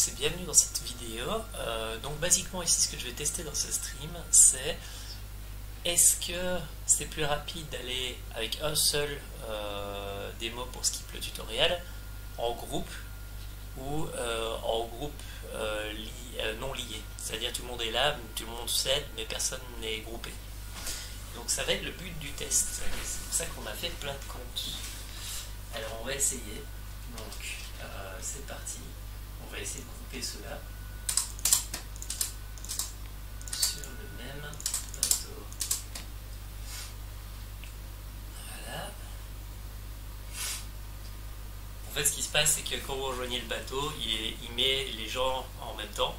tous et bienvenue dans cette vidéo. Euh, donc basiquement ici ce que je vais tester dans ce stream c'est est-ce que c'est plus rapide d'aller avec un seul euh, démo pour skip le tutoriel en groupe ou euh, en groupe non lié? C'est-à-dire tout le monde est là, tout le monde s'aide mais personne n'est groupé. Donc ça va être le but du test. C'est pour ça qu'on a fait plein de comptes. Alors on va essayer. Donc c'est parti. On va essayer de couper cela sur le même bateau. Voilà. En fait, ce qui se passe, c'est que quand vous rejoignez le bateau, il, met les gens en même temps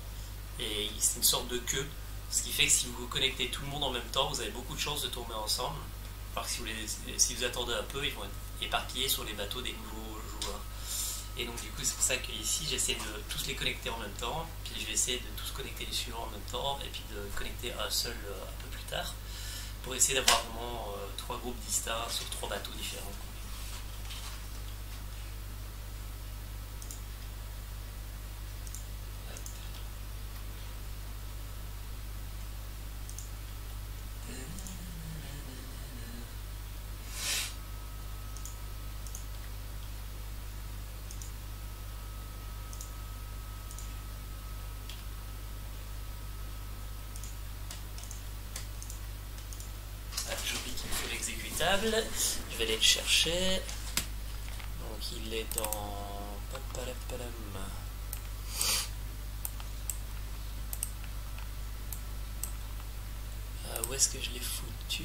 et c'est une sorte de queue. Ce qui fait que si vous connectez tout le monde en même temps, vous avez beaucoup de chances de tomber ensemble. Alors que si vous attendez un peu, ils vont être éparpillés sur les bateaux des nouveaux et donc du coup c'est pour ça qu'ici j'essaie de tous les connecter en même temps, puis je vais essayer de tous connecter les suivants en même temps, et puis de connecter un seul euh, un peu plus tard, pour essayer d'avoir vraiment euh, trois groupes distincts sur trois bateaux différents. Je vais aller le chercher. Donc il est dans... Euh, où est-ce que je l'ai foutu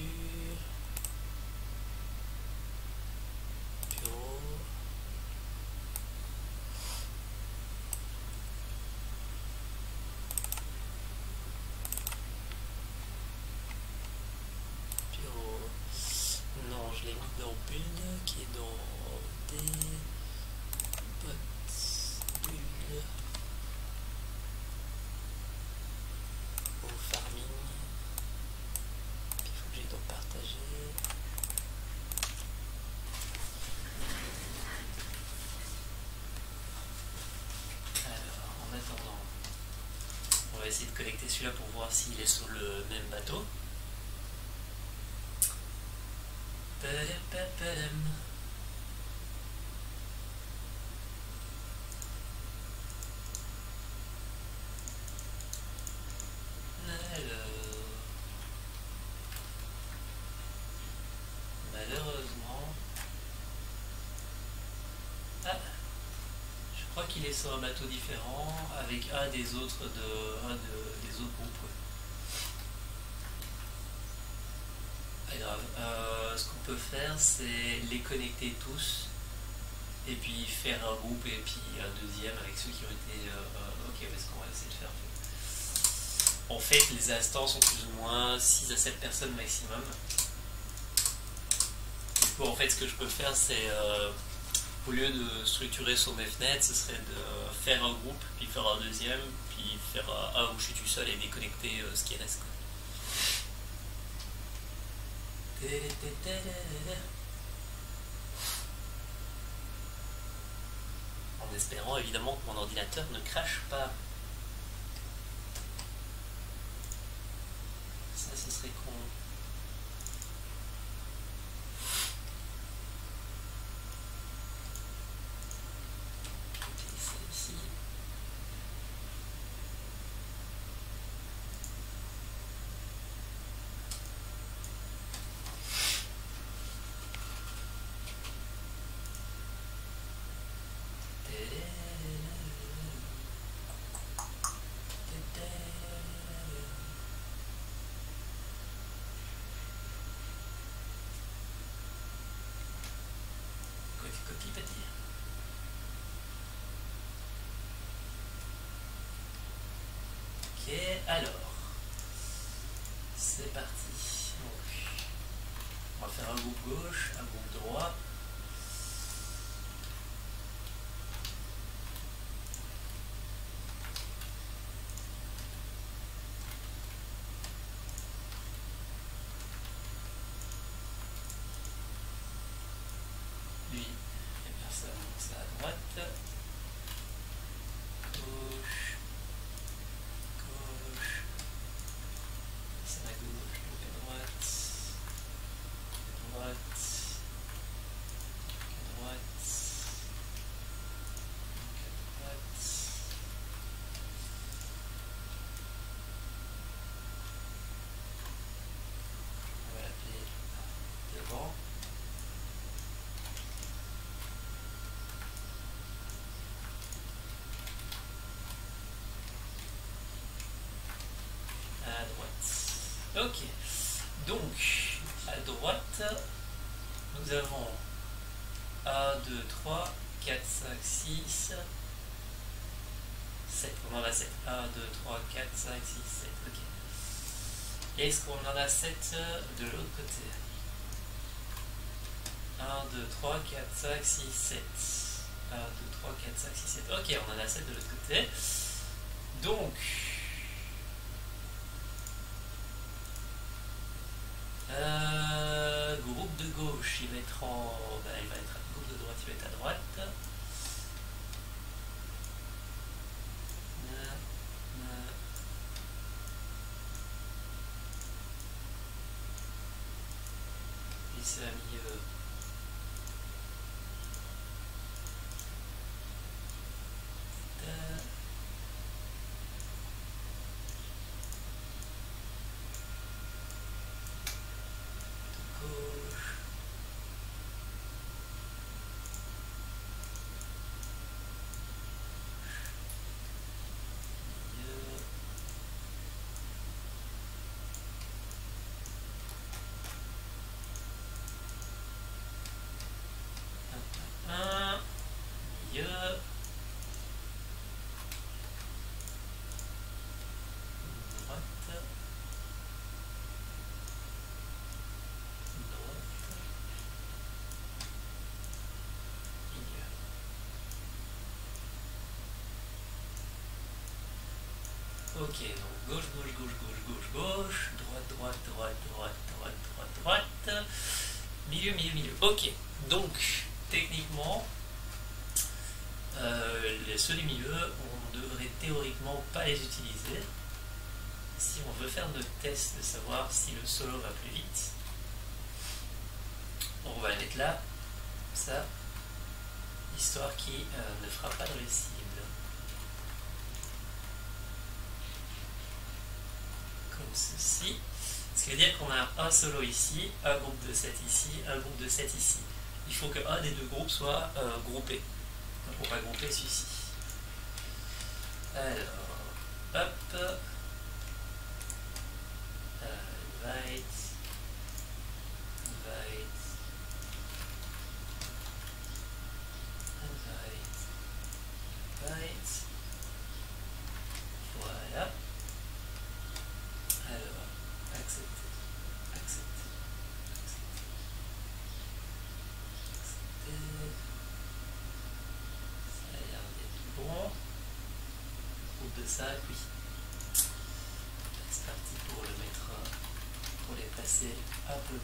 qui est dans des bottes bulles au farming. il faut que j'aille dans partager. Alors, en attendant, on va essayer de connecter celui-là pour voir s'il est sur le même bateau. Sur un bateau différent avec un des autres de un de, des autres groupes. Euh, ce qu'on peut faire, c'est les connecter tous et puis faire un groupe et puis un deuxième avec ceux qui ont été. Euh, euh, ok, parce qu'on va essayer de faire. En fait, les instants sont plus ou moins 6 à 7 personnes maximum. Du coup, en fait, ce que je peux faire, c'est au lieu de structurer sur mes fenêtres, ce serait de faire un groupe, puis faire un deuxième, puis faire un où je suis tout seul et déconnecter ce qui reste. En espérant évidemment que mon ordinateur ne crache pas. Ça, ce serait con. Ok, alors, c'est parti. on va faire un groupe gauche, un groupe droit. Lui, et personne, c'est à droite. Gauche. Ok. Donc, à droite, nous avons 1, 2, 3, 4, 5, 6, 7. On en a 7. 1, 2, 3, 4, 5, 6, 7. Ok. Est-ce qu'on en a 7 de l'autre côté? 1, 2, 3, 4, 5, 6, 7. 1, 2, 3, 4, 5, 6, 7. Ok, on en a 7 de l'autre côté. Donc, l'écran, ben, elle va être à gauche, de droite, il va être à droite. Ok, donc gauche, gauche, gauche, gauche, gauche, gauche, droite, droite, droite, droite, droite, droite, droite, milieu, milieu, milieu. Ok, donc techniquement, euh, les- ceux du milieu, on devrait théoriquement pas les utiliser. Si on veut faire notre test de savoir si le solo va plus vite, on va les mettre là, ça, histoire qui euh, ne fera pas dans les. Comme ceci. Ce qui veut dire qu'on a un solo ici, un groupe de 7 ici, un groupe de 7 ici. Il faut qu'un des deux groupes soit euh, groupé. Donc on va grouper celui-ci. Alors, hop. Euh. Invite. Invite. Invite. Voilà. Alors, accepter. Accepter. Accepter. Accepter. Ça a l'air d'être bon. Groupe de 5, oui. C'est parti pour le mettre, euh, pour les passer Voilà.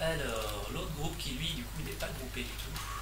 Alors, l'autre groupe qui lui, du coup, n'est pas groupé du tout.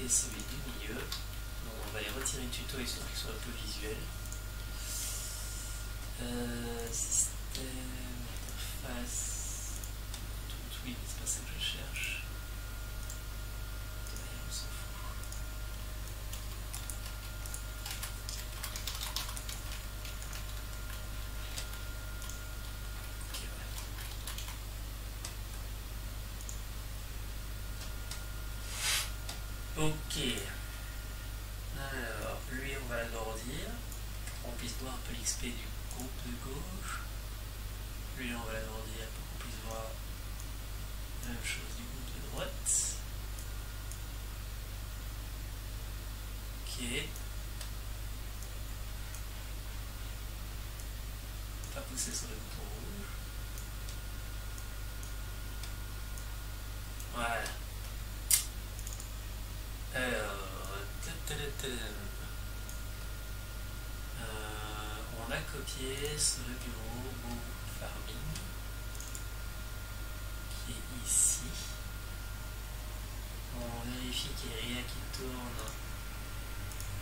Et celui du milieu, donc on va les retirer tuto histoire qu'ils soient un peu visuels. Euh, système, interface, tout, oui, mais c'est pas ça que je cherche. D'ailleurs, on s'en fout. Ok, voilà. Ok. Alors, lui, on va l'agrandir qu'on puisse voir un peu l'XP du groupe de gauche. Lui, on va l'agrandir pour qu'on puisse voir la même chose du groupe de droite. Ok. Pas pousser sur le bouton rouge. Euh, on a copié ce bureau au farming qui est ici. On vérifie qu'il n'y a rien qui tourne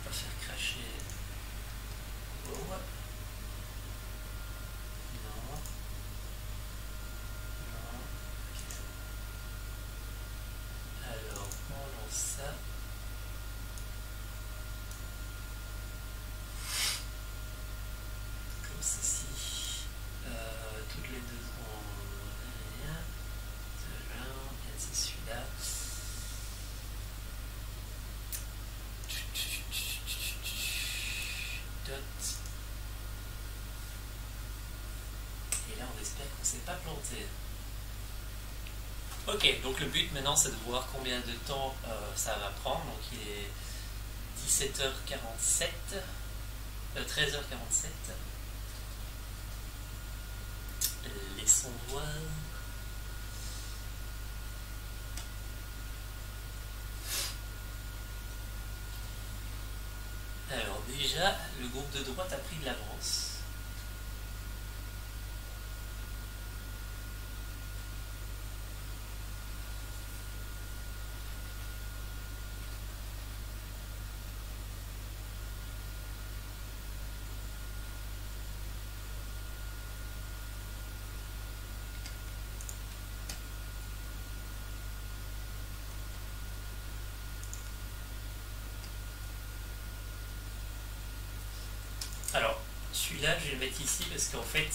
pour faire cracher pas planté. Ok, donc le but maintenant c'est de voir combien de temps euh, ça va prendre. Donc il est 17h47, 13h47. Laissons voir. Alors déjà, le groupe de droite a pris de l'avance. Alors, je vais le mettre ici parce qu'en fait,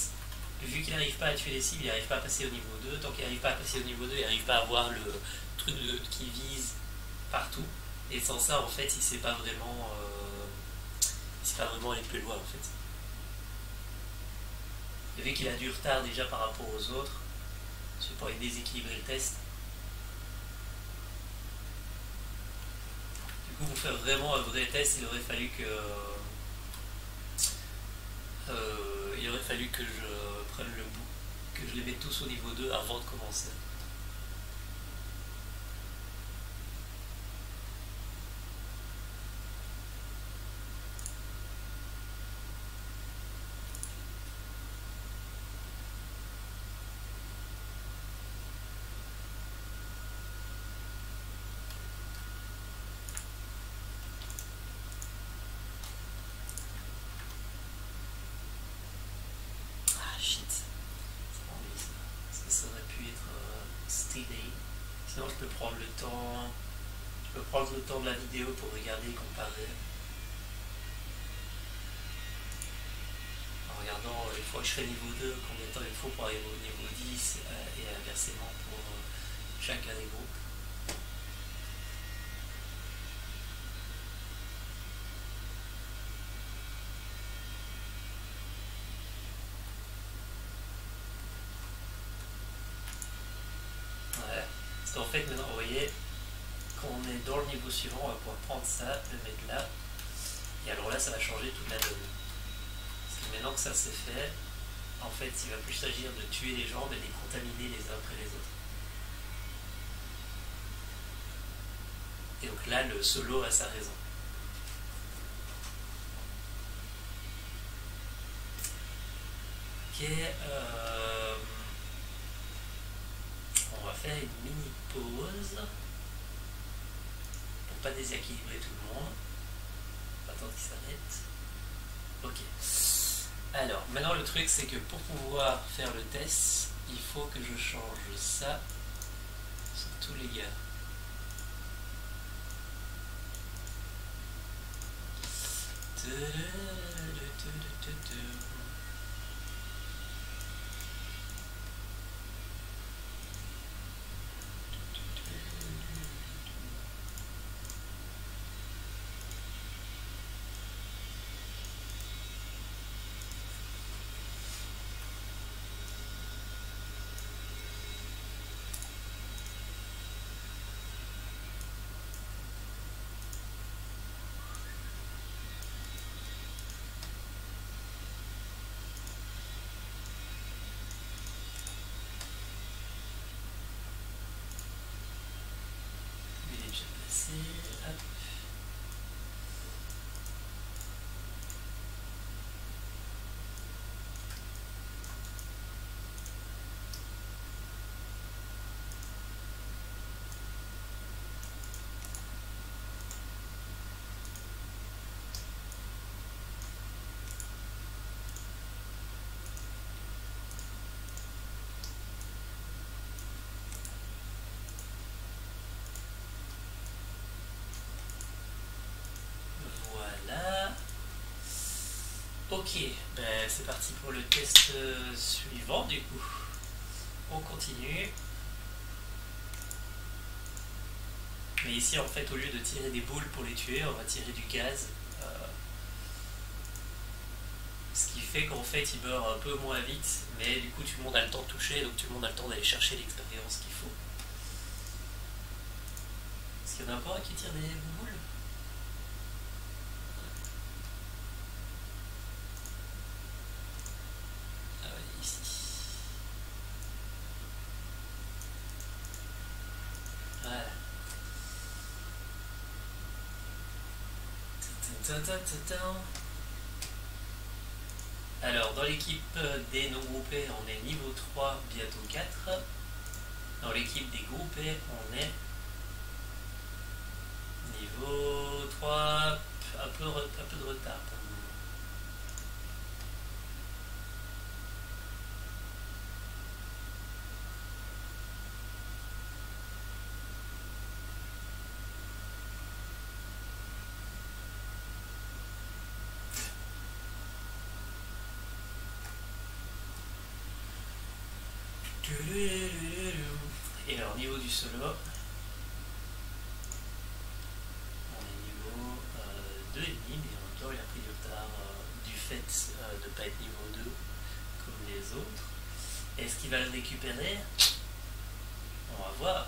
vu qu'il n'arrive pas à tuer les cibles, il n'arrive pas à passer au niveau 2. Tant qu'il n'arrive pas à passer au niveau 2, il n'arrive pas à avoir le truc qui vise partout. Et sans ça, en fait, il ne sait pas vraiment. Euh, il sait pas vraiment aller plus loin, en fait. Vu qu'il a du retard déjà par rapport aux autres, vais pas déséquilibrer le test. Du coup, pour faire vraiment un vrai test, il aurait fallu que il aurait fallu que je prenne le bout, que je les mette tous au niveau 2 avant de commencer. Ah shit. C'est pas envie ça. Parce que ça aurait pu être euh, stylé. Sinon je peux prendre le temps. Je peux prendre le temps de la vidéo pour regarder et comparer. En regardant euh, une fois que je fais niveau 2, combien de temps il faut pour arriver au niveau 10 euh, et inversement pour euh, chacun des groupes. Ouais. Parce qu'en fait, maintenant, vous voyez, quand on est dans le niveau suivant, on va pouvoir prendre ça, le mettre là. Et alors là, ça va changer toute la donne. Parce que maintenant que ça c'est fait, en fait, il va plus s'agir de tuer les gens, mais de les contaminer les uns après les autres. Et donc là, le solo a sa raison. Ok. euh, on va faire une mini pause pour déséquilibrer tout le monde. Attends qu'il s'arrête. Ok. Alors, maintenant le truc c'est que pour pouvoir faire le test, il faut que je change ça sur tous les gars déjà passé. Hop. Voilà. Ok, ben, c'est parti pour le test euh, suivant du coup. On continue. Mais ici en fait au lieu de tirer des boules pour les tuer, on va tirer du gaz. euh, Ce qui fait qu'en fait il meurt un peu moins vite, mais du coup tout le monde a le temps de toucher, donc tout le monde a le temps d'aller chercher l'expérience qu'il faut. Est-ce qu'il y en a un qui tire des boules? Alors, dans l'équipe des non-groupés, on est niveau 3, bientôt 4. Dans l'équipe des groupés, on est niveau 3, un peu, de retard le moment. Et alors, niveau du solo, on est niveau euh, 2,5, mais en même temps, il a pris du retard euh, du fait euh, de ne pas être niveau 2 comme les autres. Est-ce qu'il va le récupérer? On va voir.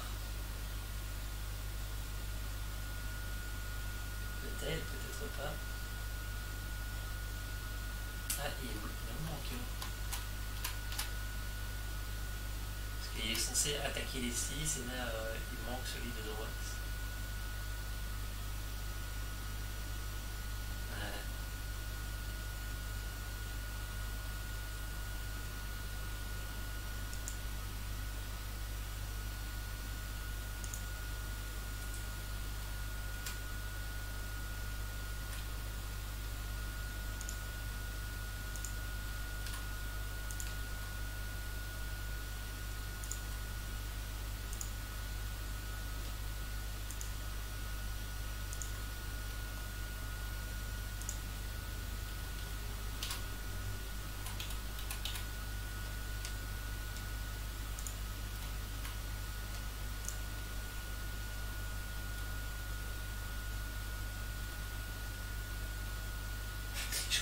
qui est ici, c'est là, euh, il manque celui de droite.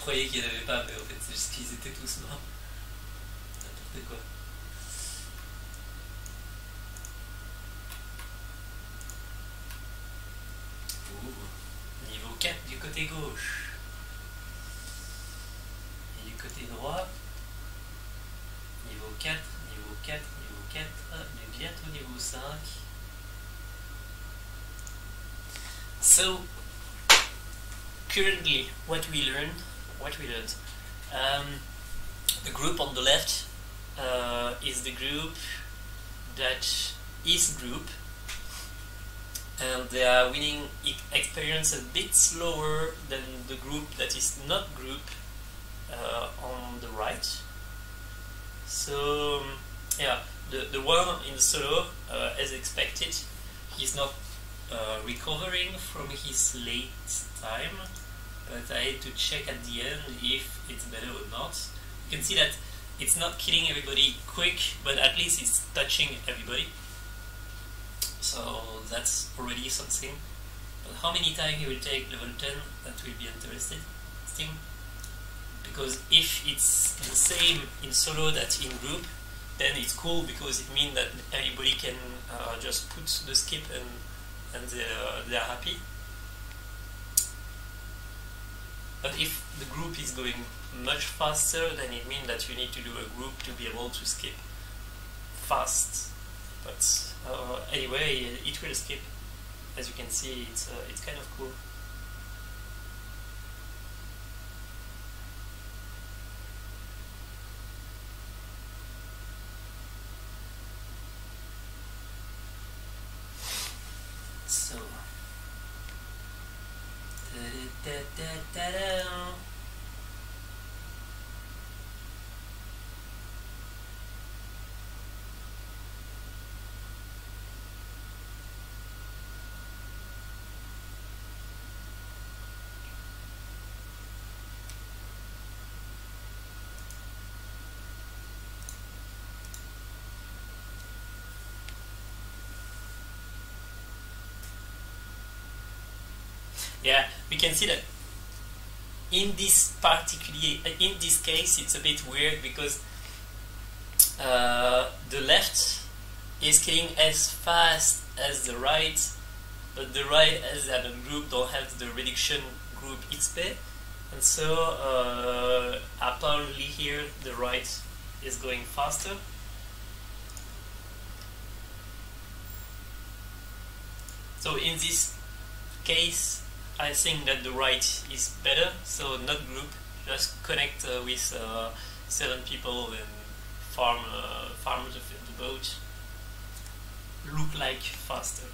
Je croyais qu'il n'y en pas, mais en fait c'est juste qu'ils étaient tous morts. N'importe quoi. Ouh. Niveau 4 du côté gauche. Et du côté droit. Niveau 4, niveau 4, niveau 4, mais bientôt niveau 5. So, currently, what we learned, what we um, the group on the left uh, is the group that is group, and they are winning experience a bit slower than the group that is not group uh, on the right. So, yeah, the, the one in the solo, uh, as expected, he's not uh, recovering from his late time, but I had to check at the end if it's better or not. You can see that it's not killing everybody quick, but at least it's touching everybody. So that's already something. But how many times he will take level 10, that will be interesting. Because if it's the same in solo that in group, then it's cool because it means that everybody can uh, just put the skip and and they're, they're happy. But if the group is going much faster, then it means that you need to do a group to be able to skip fast. But uh, anyway, it will skip. As you can see, it's uh, it's kind of cool. So. Da-da-da-da-da-da. Yeah, we can see that in this particular, in this case, it's a bit weird because uh, the left is killing as fast as the right, but the right as a group don't have the reduction group XP, and so uh, apparently here the right is going faster. So in this case, I think that the right is better, so not group, just connect uh, with uh, seven people and farm, uh, farm the, the boat, look like faster.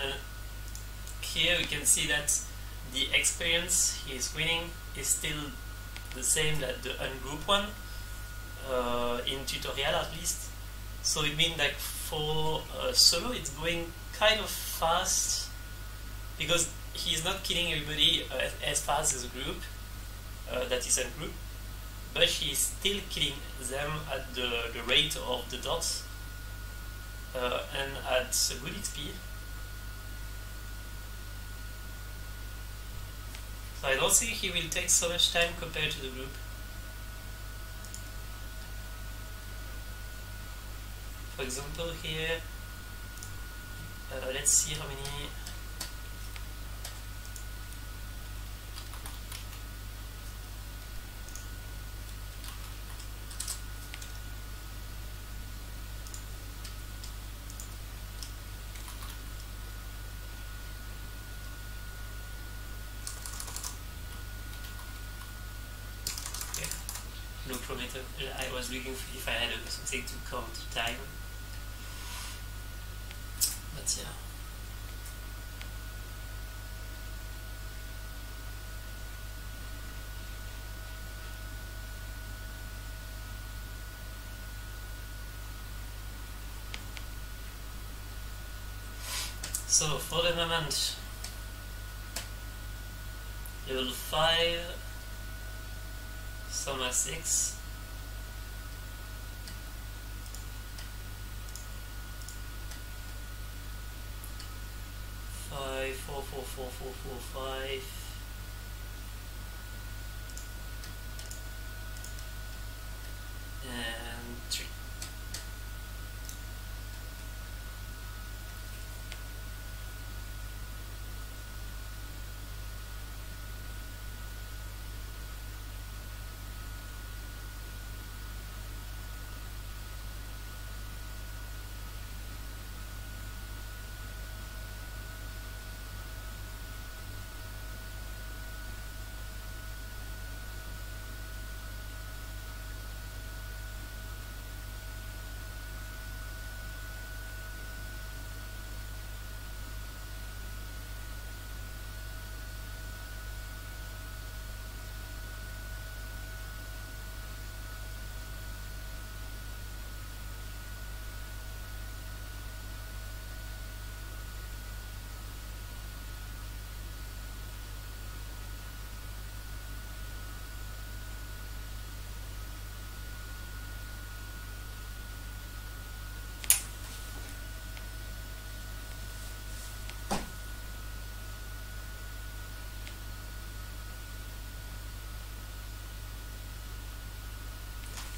And here we can see that the experience he is winning is still the same that the ungroup one, uh, in tutorial at least. So it means like for uh, solo it's going kind of fast because he's not killing everybody uh, as fast as a group uh, that is a group but he's still killing them at the, the rate of the dots uh, and at a good speed. So I don't think he will take so much time compared to the group. For example here uh, let's see how many. I was looking if I had a something to count time. So for the moment, level 5, Soma 6, five, four, four, four, four, four, five. And three.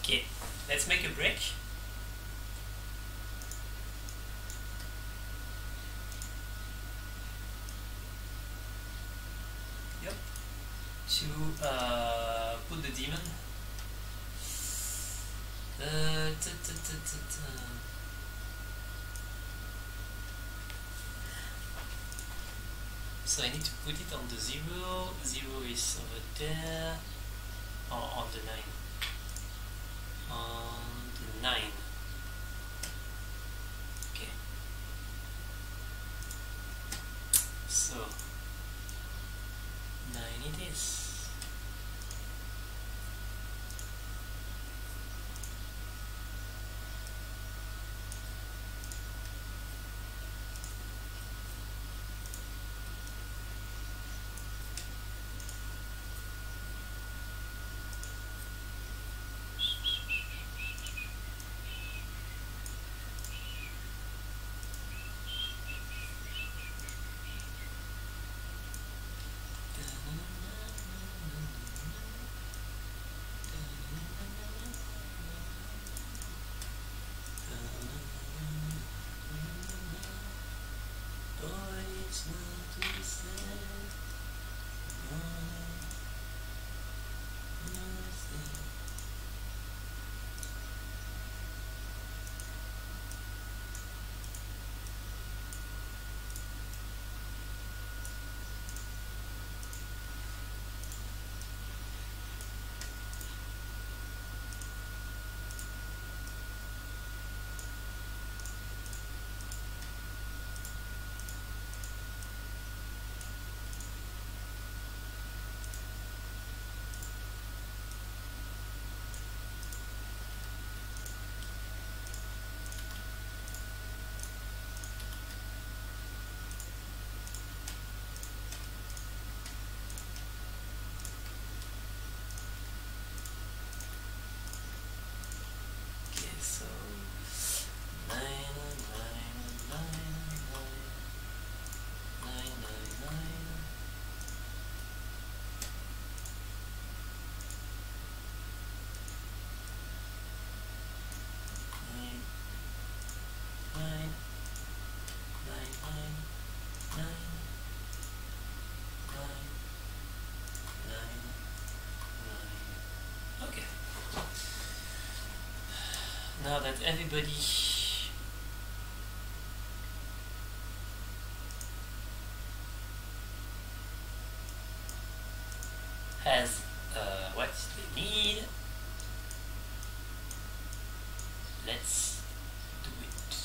Okay, let's make a break. Yep. To uh, put the demon. Uh, ta -ta -ta. So I need to put it on the zero. Zero is over there. Or on the nine that everybody has uh, what they need, let's do it.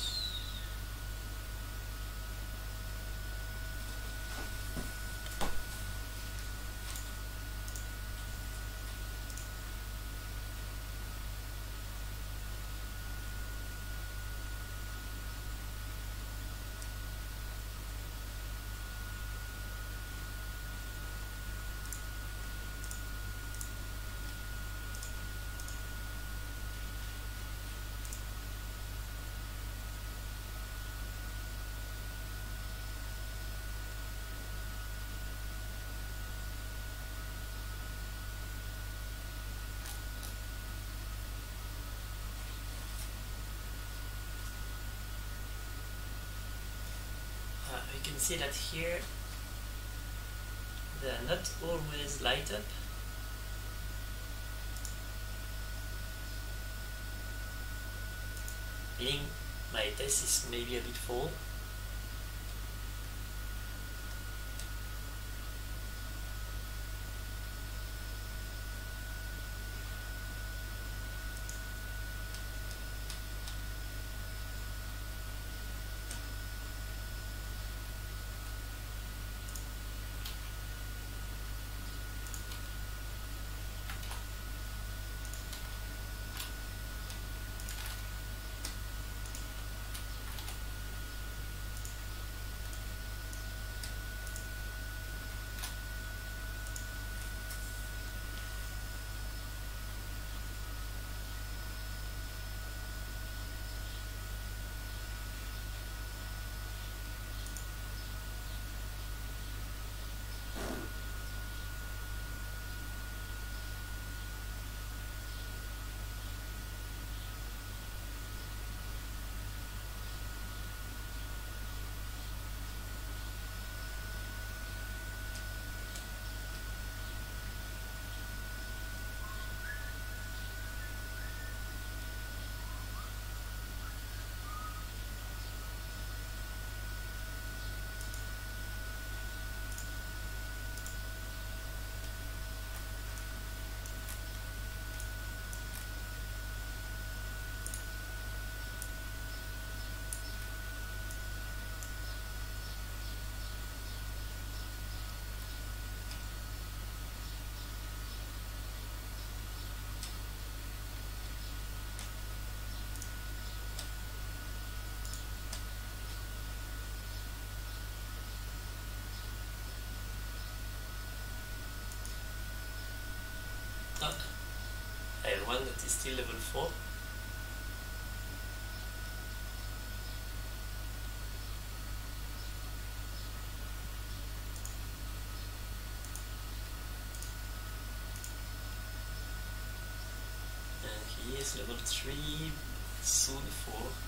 Uh, you can see that here they are not always light up. Meaning my test is maybe a bit full. Is still level 4. And he is level 3, soon 4.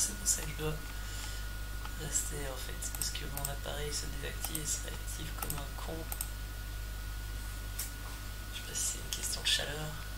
C'est pour ça que je dois rester en fait. Parce que mon appareil se désactive et se réactive comme un con. Je sais pas si c'est une question de chaleur.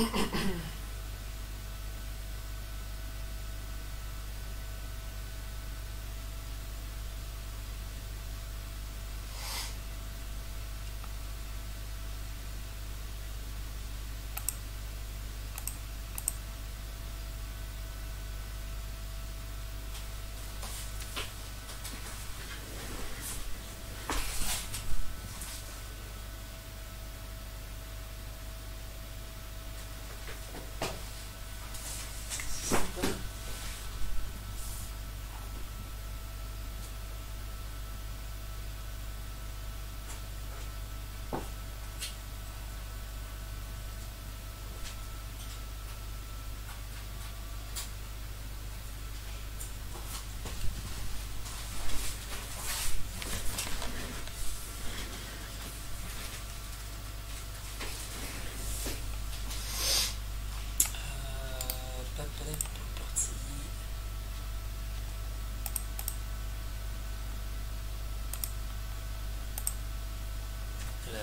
mm-hmm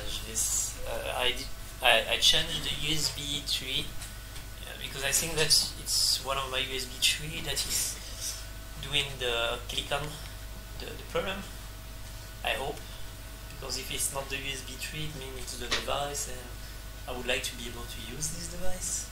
Là, je vais. s- uh, I, I, I changed the USB tree uh, because I think that it's one of my USB tree that is doing the click on the, the problem. I hope because if it's not the USB tree, it means it's the device, and I would like to be able to use this device.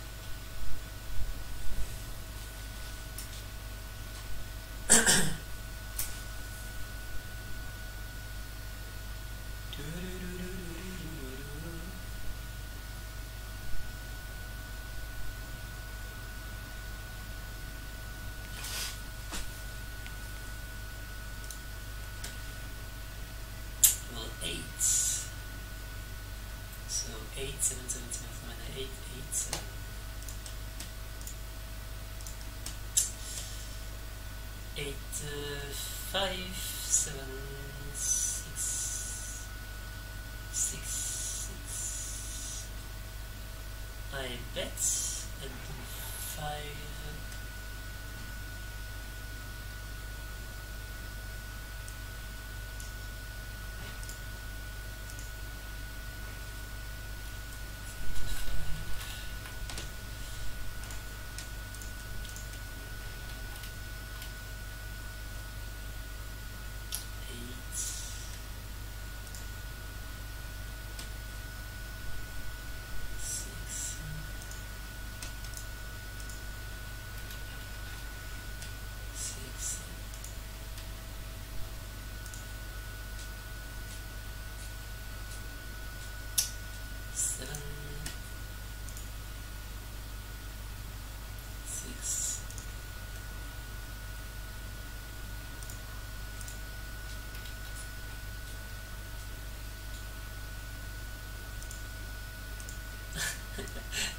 Well, eight. So eight, seven, seven, seven, seven, eight, eight, seven. Eight, uh, five, seven, six, six, six. I bet at five. Eight.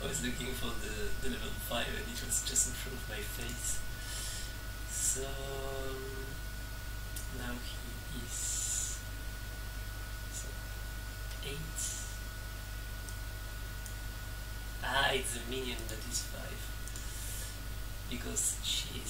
Looking for the, the level 5 and it was just in front of my face. So now he is so 8. Ah, it's a minion that is 5 because she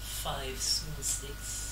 five, six.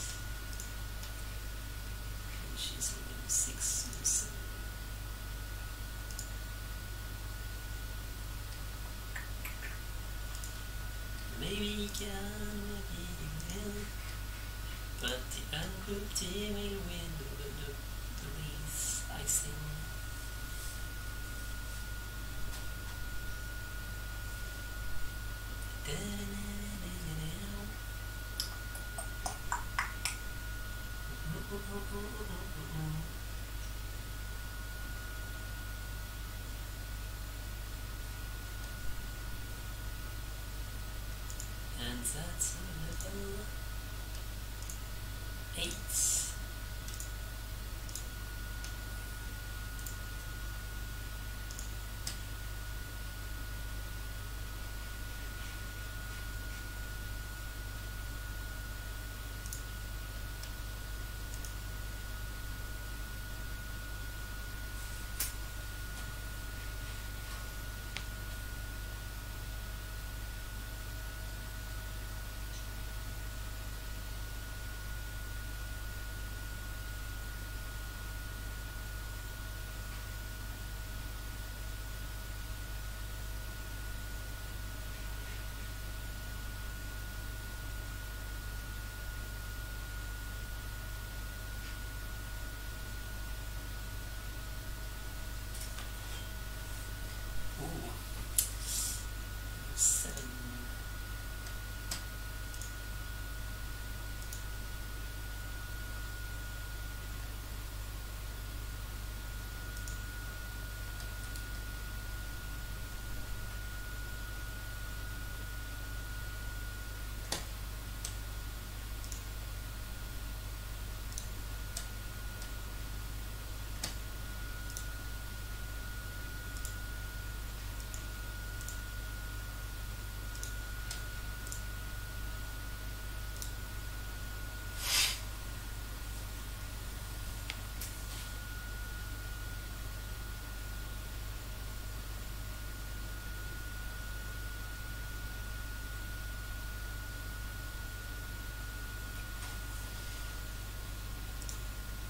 What's eight.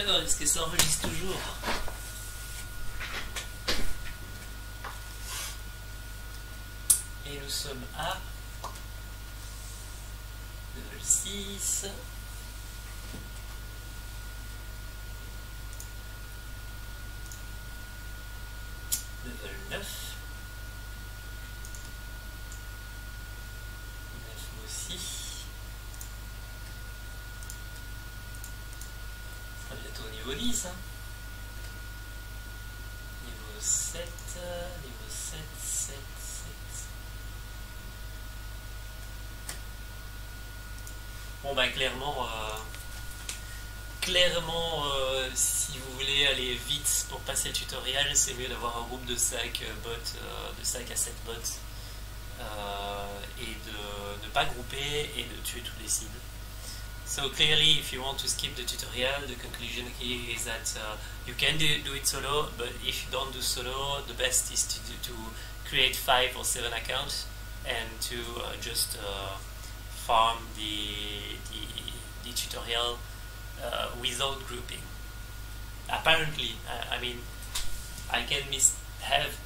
Alors, est-ce que ça enregistre toujours Et nous sommes à level 6. 10. Hein. Niveau 7. Niveau 7, 7, 7. Bon bah clairement, euh, clairement euh, si vous voulez aller vite pour passer le tutoriel, c'est mieux d'avoir un groupe de 5 bots, euh, de 5 à 7 bots, et de ne pas grouper et de tuer toutes les cibles. So clearly, if you want to skip the tutorial, the conclusion here is that uh, you can do, do it solo, but if you don't do solo, the best is to, do, to create 5 or 7 accounts and to uh, just uh, farm the, the, the tutorial uh, without grouping. Apparently, I, I mean, I can mis have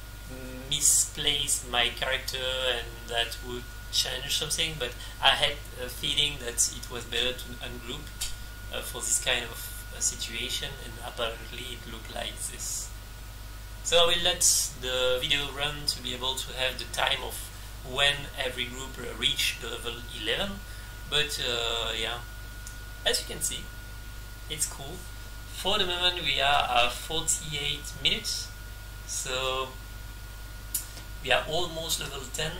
misplaced my character and that would change something, but I had a feeling that it was better to ungroup uh, for this kind of uh, situation, and apparently it looked like this. So I will let the video run to be able to have the time of when every group reached level 11, but uh, yeah, as you can see, it's cool. For the moment we are at 48 minutes, so we are almost level 10.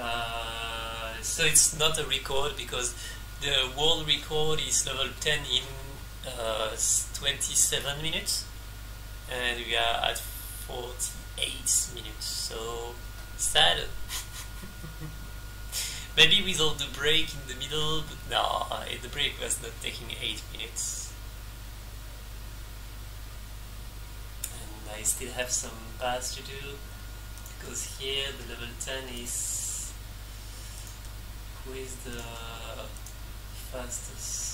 Uh, so it's not a record because the world record is level 10 in uh, 27 minutes and we are at 48 minutes. So sad. Maybe without the break in the middle but no the break was not taking 8 minutes. And I still have some paths to do because here the level 10 is who is the fastest?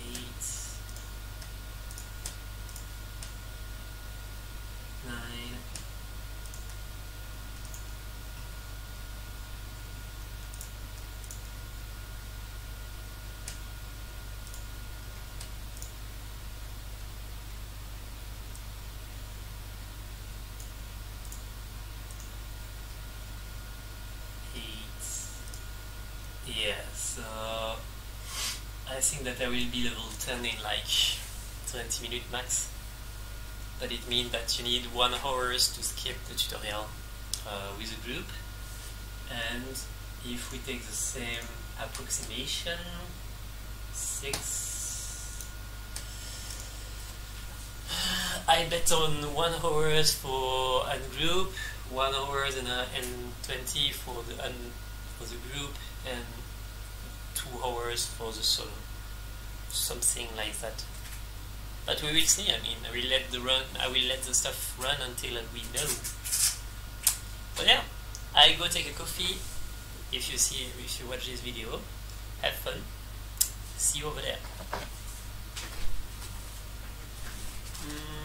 Eight, nine, eight. Yeah, so I think that I will be level 10 in like 20 minutes max. But it means that you need one hours to skip the tutorial uh, with a group. And if we take the same approximation, six, I bet on one hours for a group, one hours and, a, and 20 for the, for the group, and two hours for the solo. Something like that. But we will see. I mean, I will let the run. I will let the stuff run until we know. But yeah, I go take a coffee. If you see, if you watch this video, have fun. See you over there. Mm.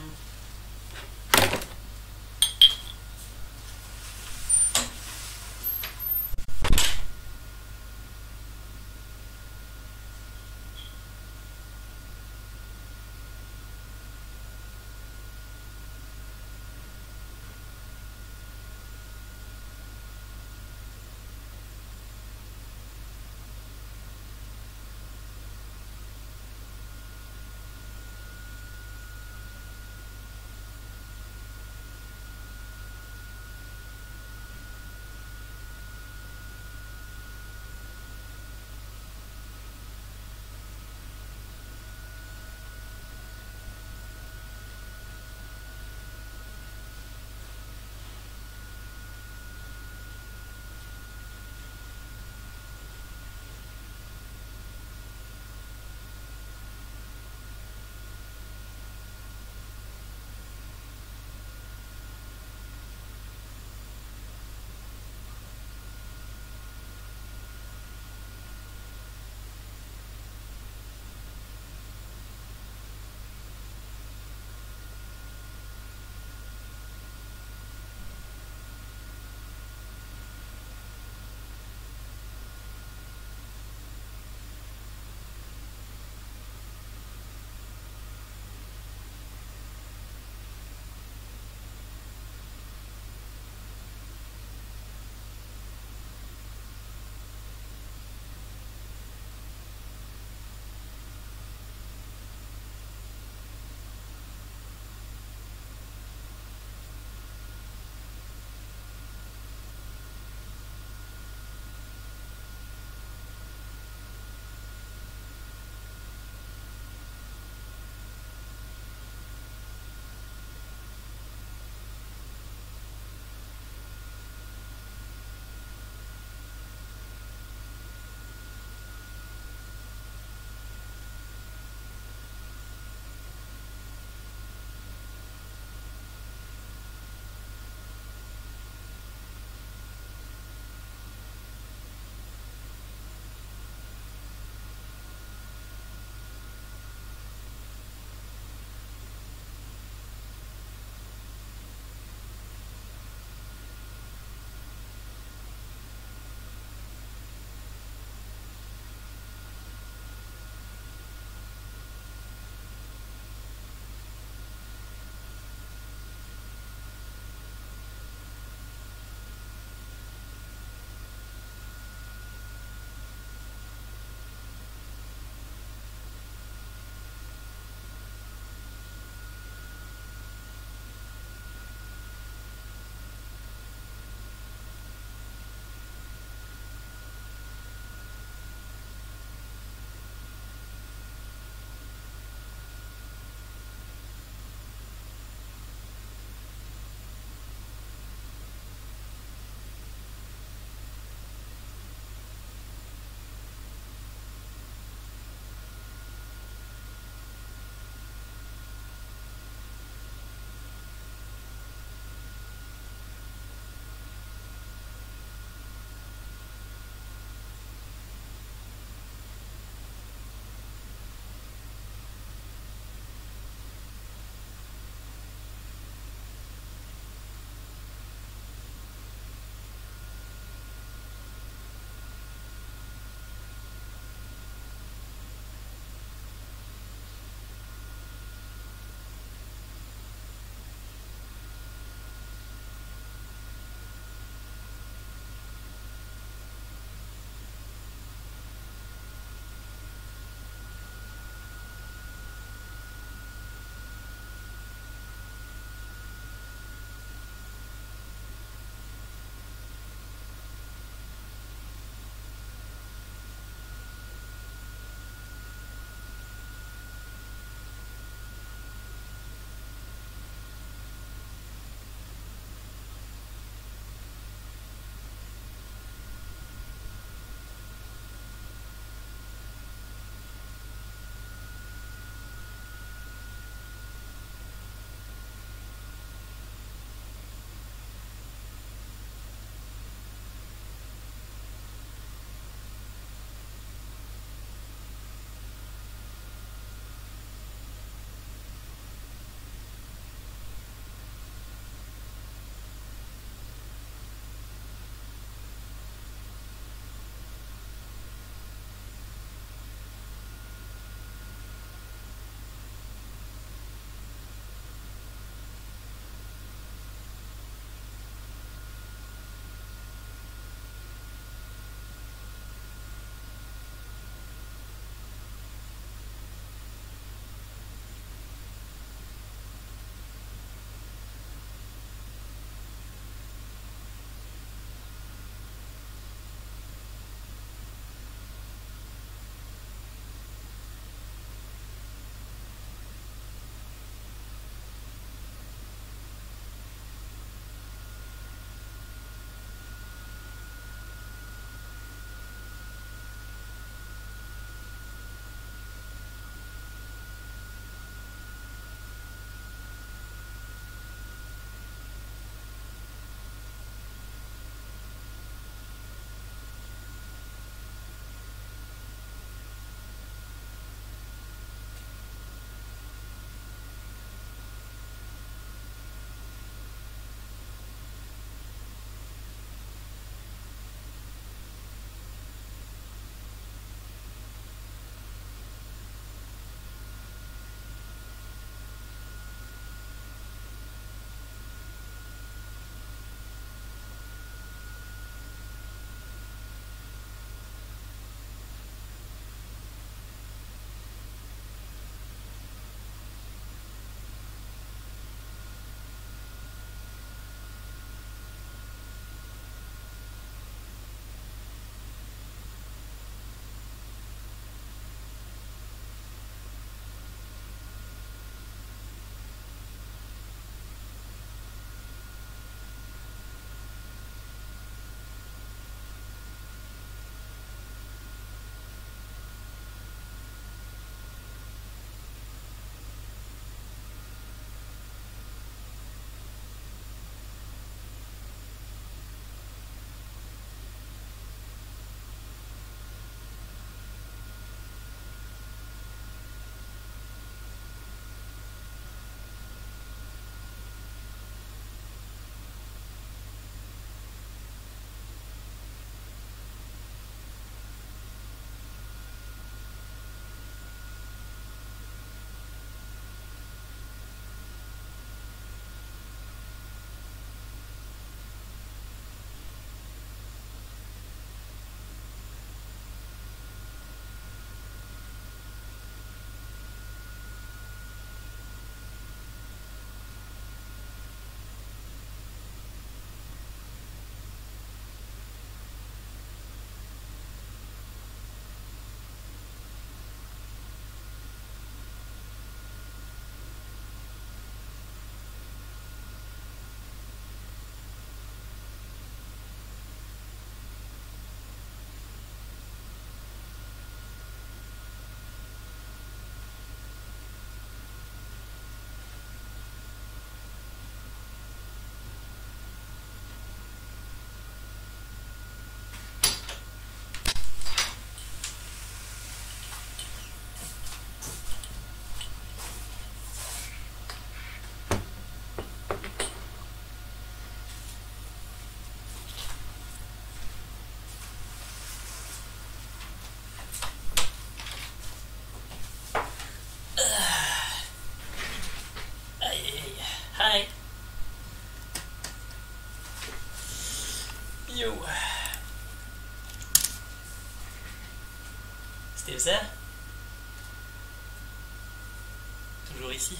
Toujours ici.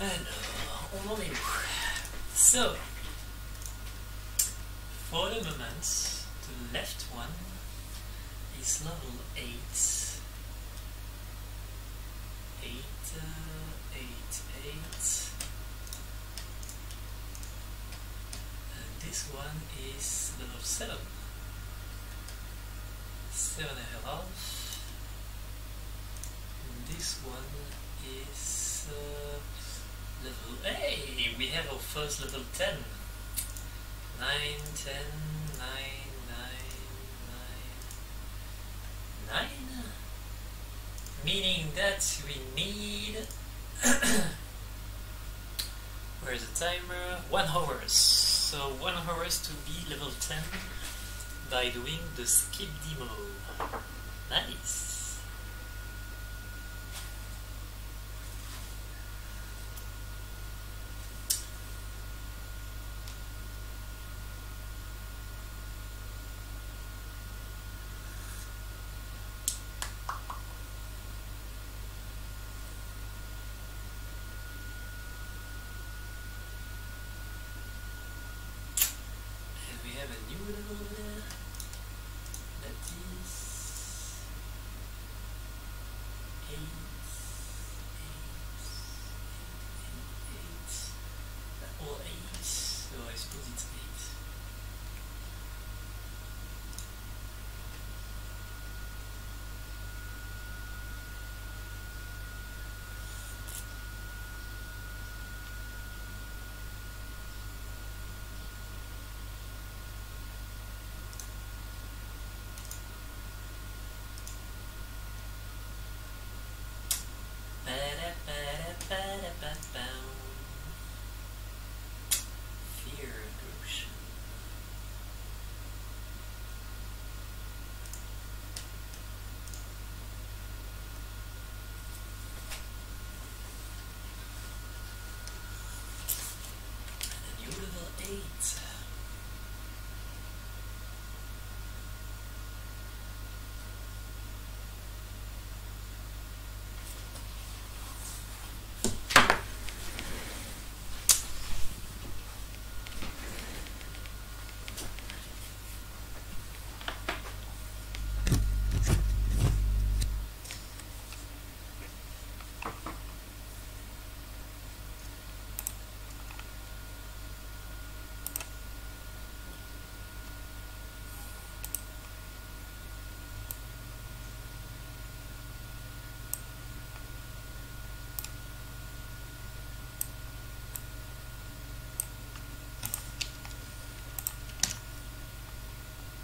Alors, on en est où? So, for the moment, the left one is level 8. 8, uh, 8, 8. And this one is level 7. 7 and a half. And this one is uh, level. Hey! We have our first level 10. 9, 10, 9, 9, 9. 9? Meaning that we need. Where's the timer? 1 hours. So 1 hours to be level 10 by doing the skip demo. Nice. And we have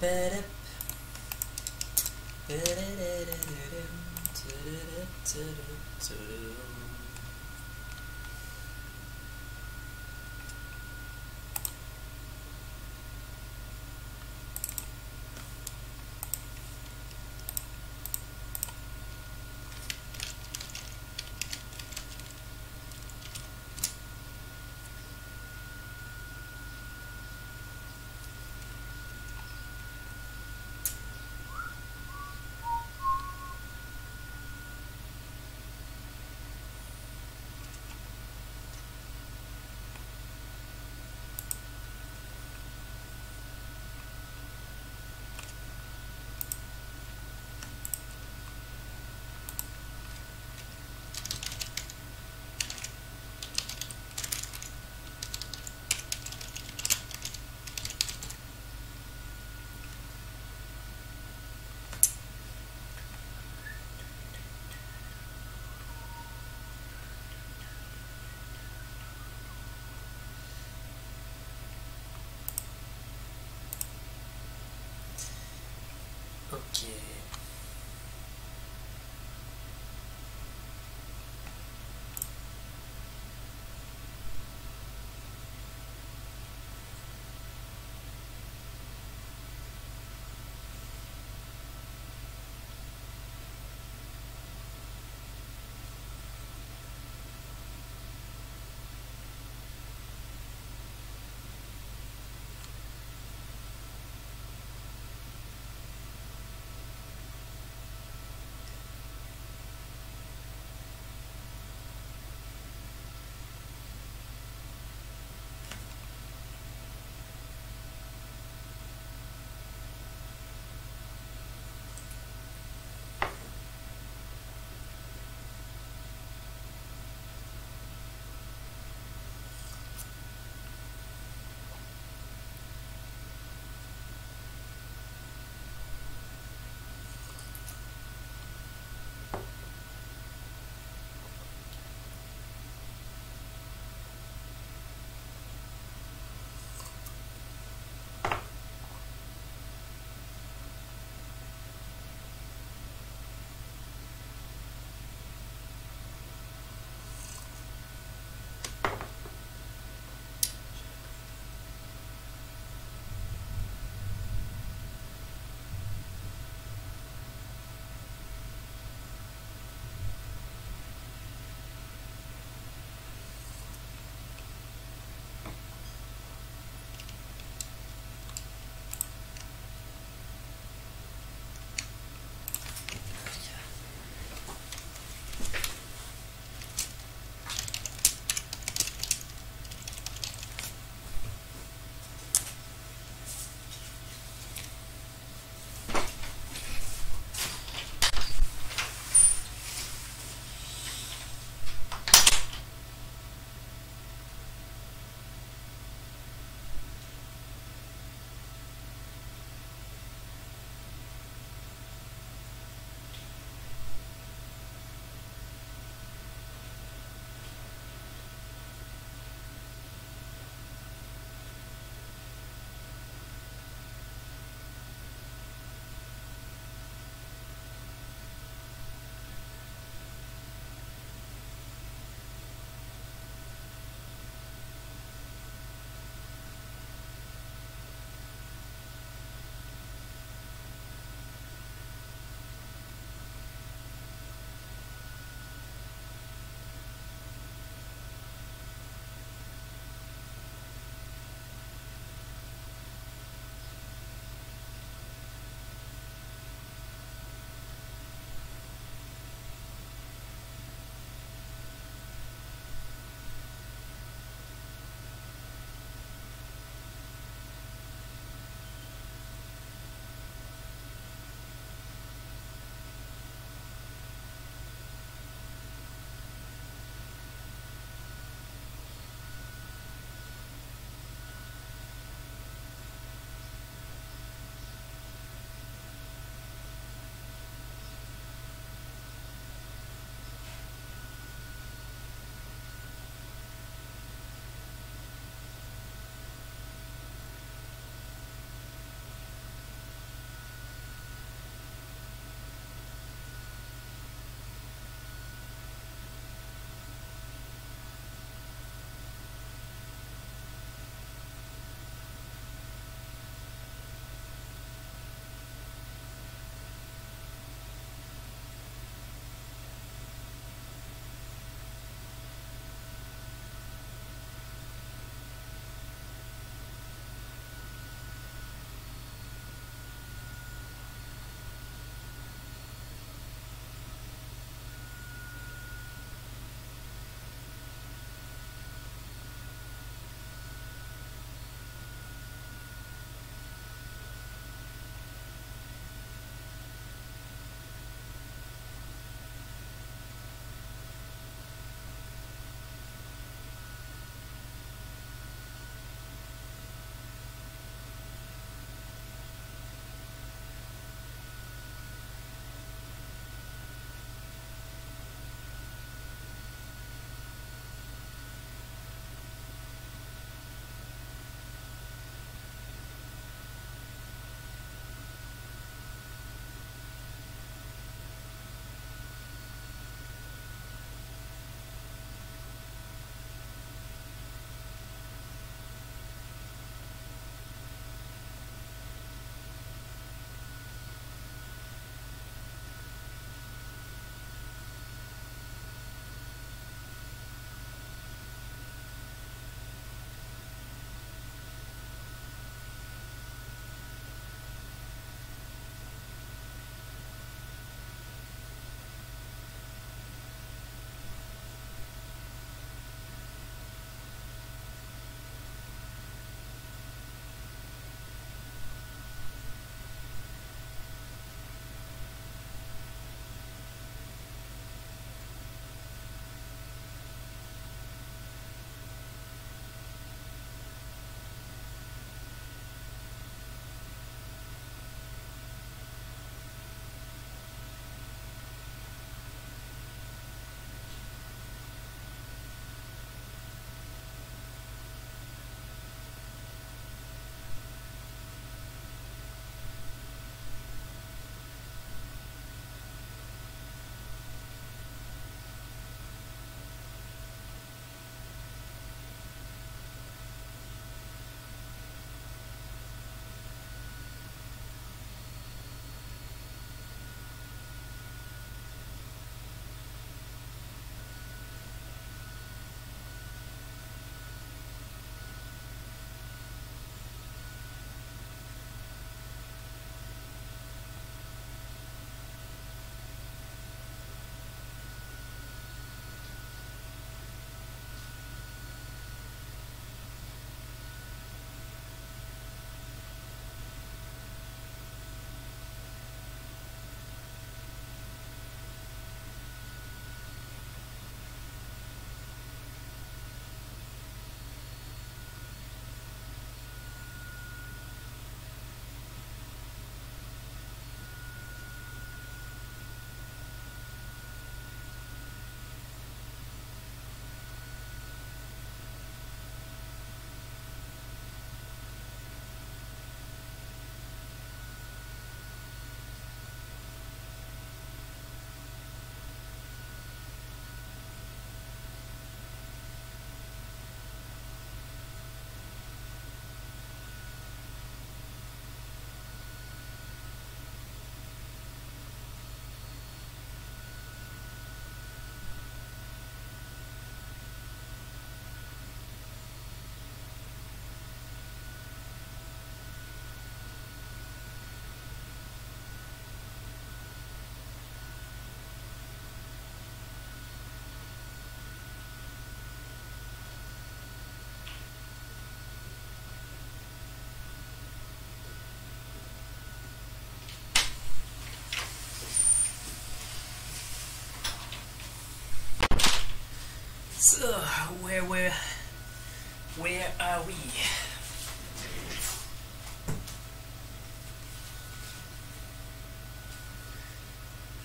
a new level over there. That is eight, eight, eight, eight, eight. All eight. So I suppose it's eight. Ba-da-ba-da-ba-da-ba-bow. Fear Ocean. And a new level 8. Ba-da- ba-da-da-da-da-dum, ta-da-da-da-da-da-dum. Ok. So, where, where, where are we?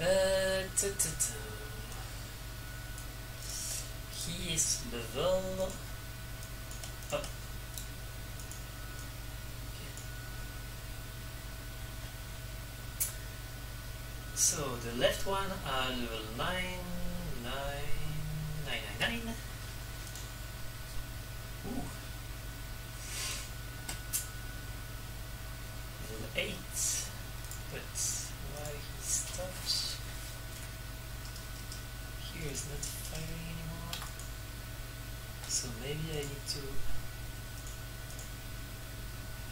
Uh, -ta. He is level. So the left one are level 9, 9, 9, 9, 9. Ooh. Level 8. But why he stopped? Here is not firing anymore. So maybe I need to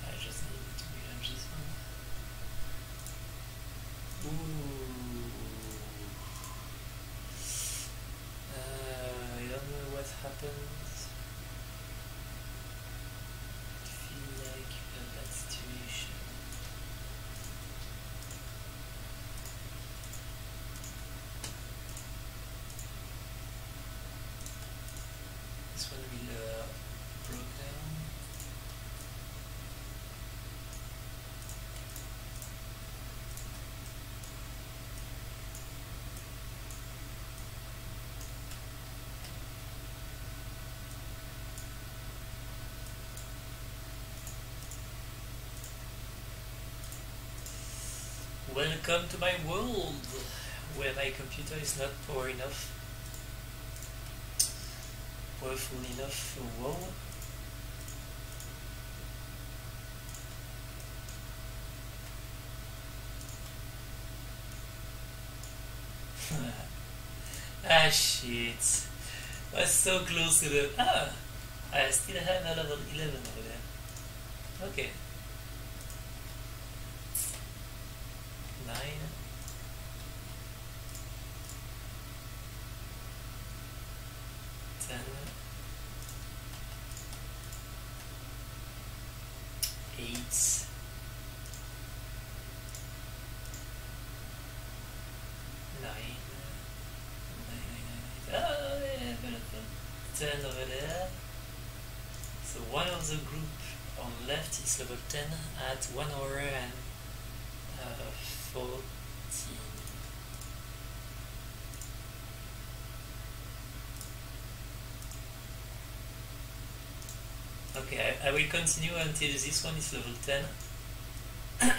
I just need to rearrange this one. Ooh. Uh, I don't know what happened. I feel like a bad situation. Uh. Welcome to my world, where my computer is not poor enough, powerful enough for WoW. ah shit, I was so close to the ah. I still have level 11 over there. Okay. Nine. Ten. Eight. Nine. Nine, nine, nine, nine. Oh, yeah, beautiful. Ten over there. So one of the group on left 10 at 1 hour and uh, 14. Okay, I, I will continue until this one is level 10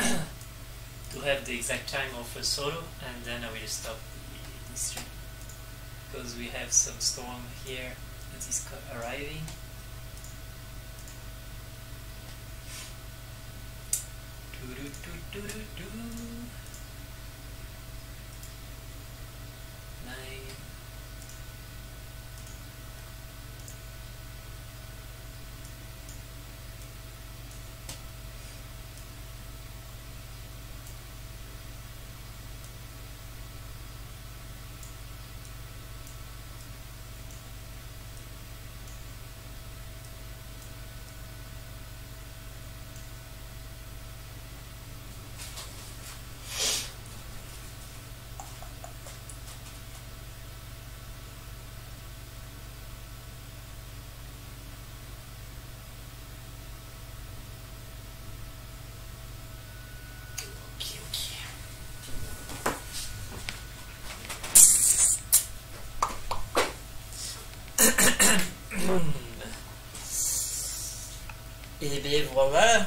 to have the exact time of a solo and then I will stop the, stream. Because we have some storm here that is co- arriving. Do-do-do-do-do-do. Nine. 我们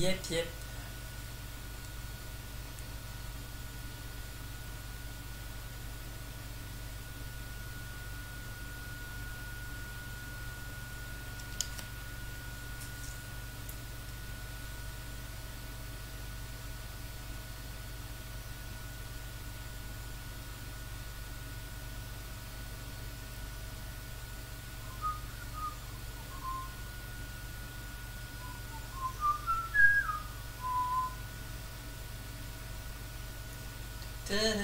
voilà. Yep, yep.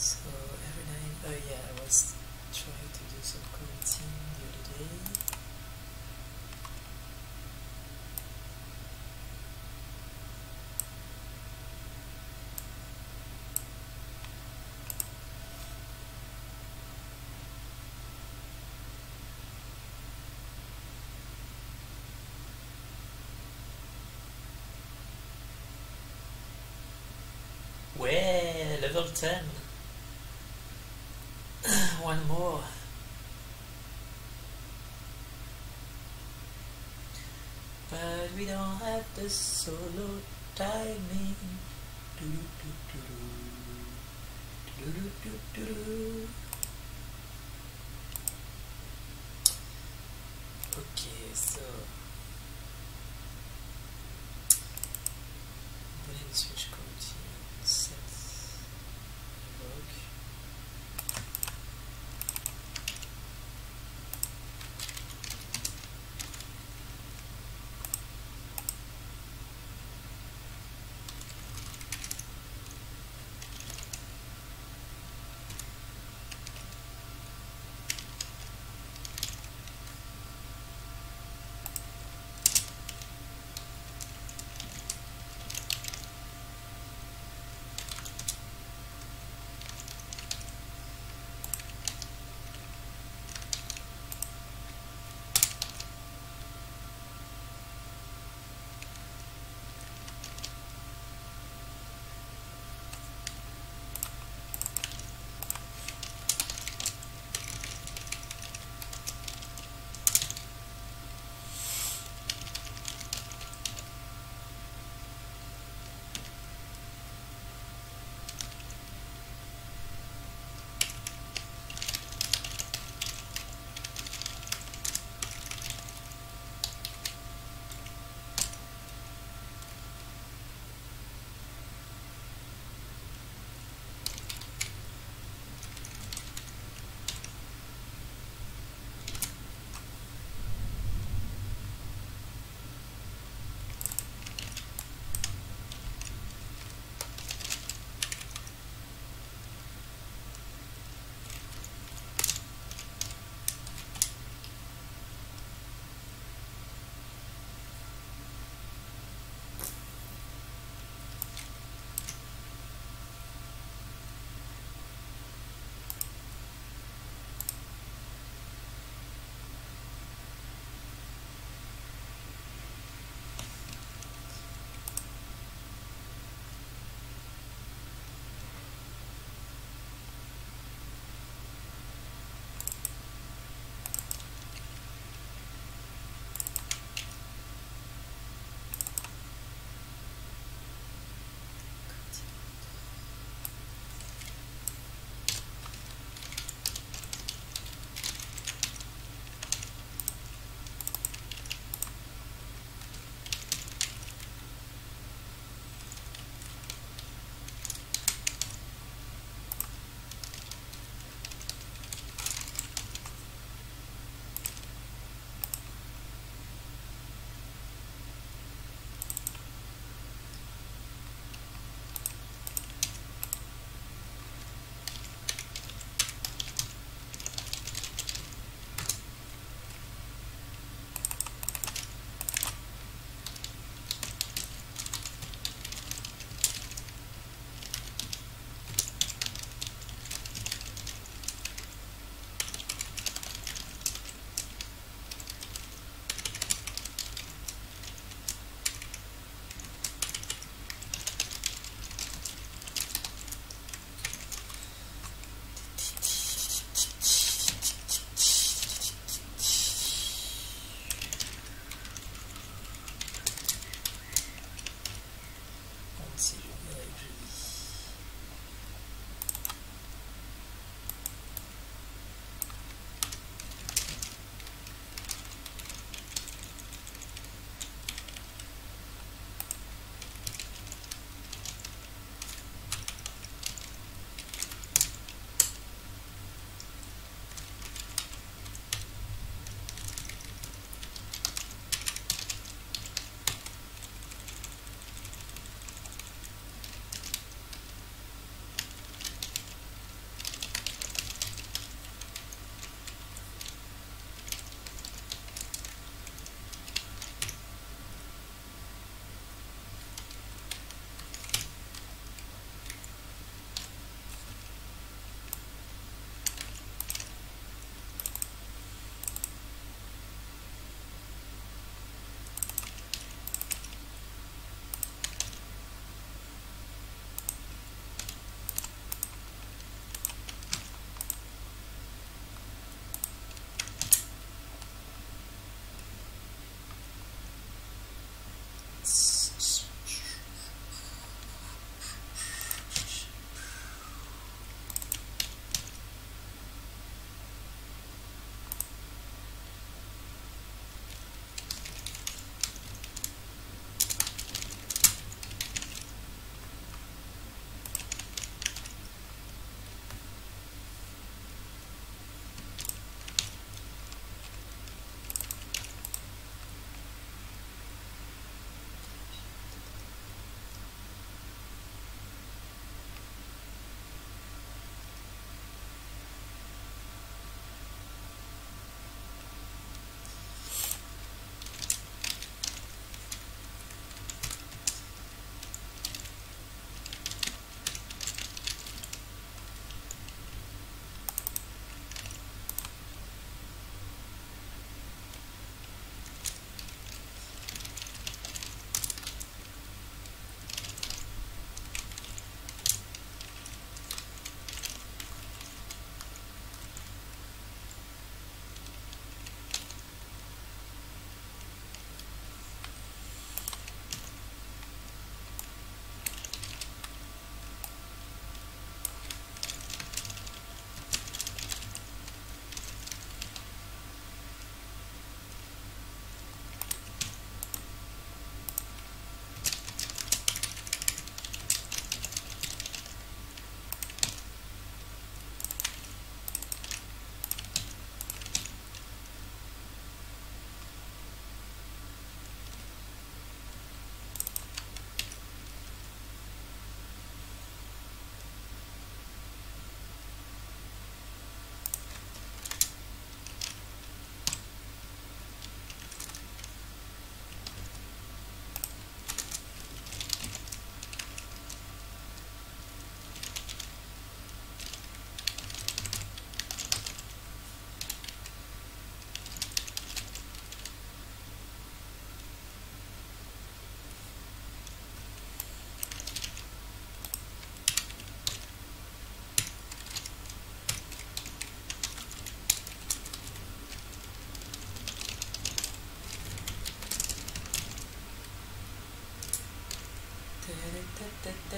So every night, oh yeah, I was to some quarantine the other day. Ouais, level 10. One more. But we the solo timing. Do-do-do-do-do. Do-do-do-do-do. Okay,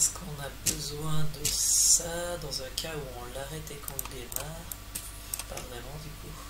Est-ce qu'on a besoin de ça dans un cas où on l'arrête et qu'on le démarre? Pas vraiment du coup.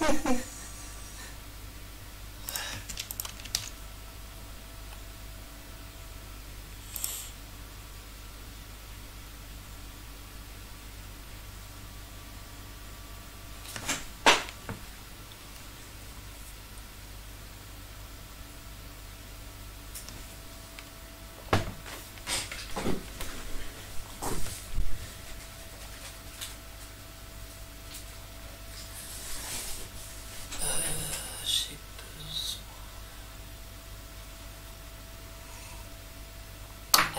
Ha ha ha.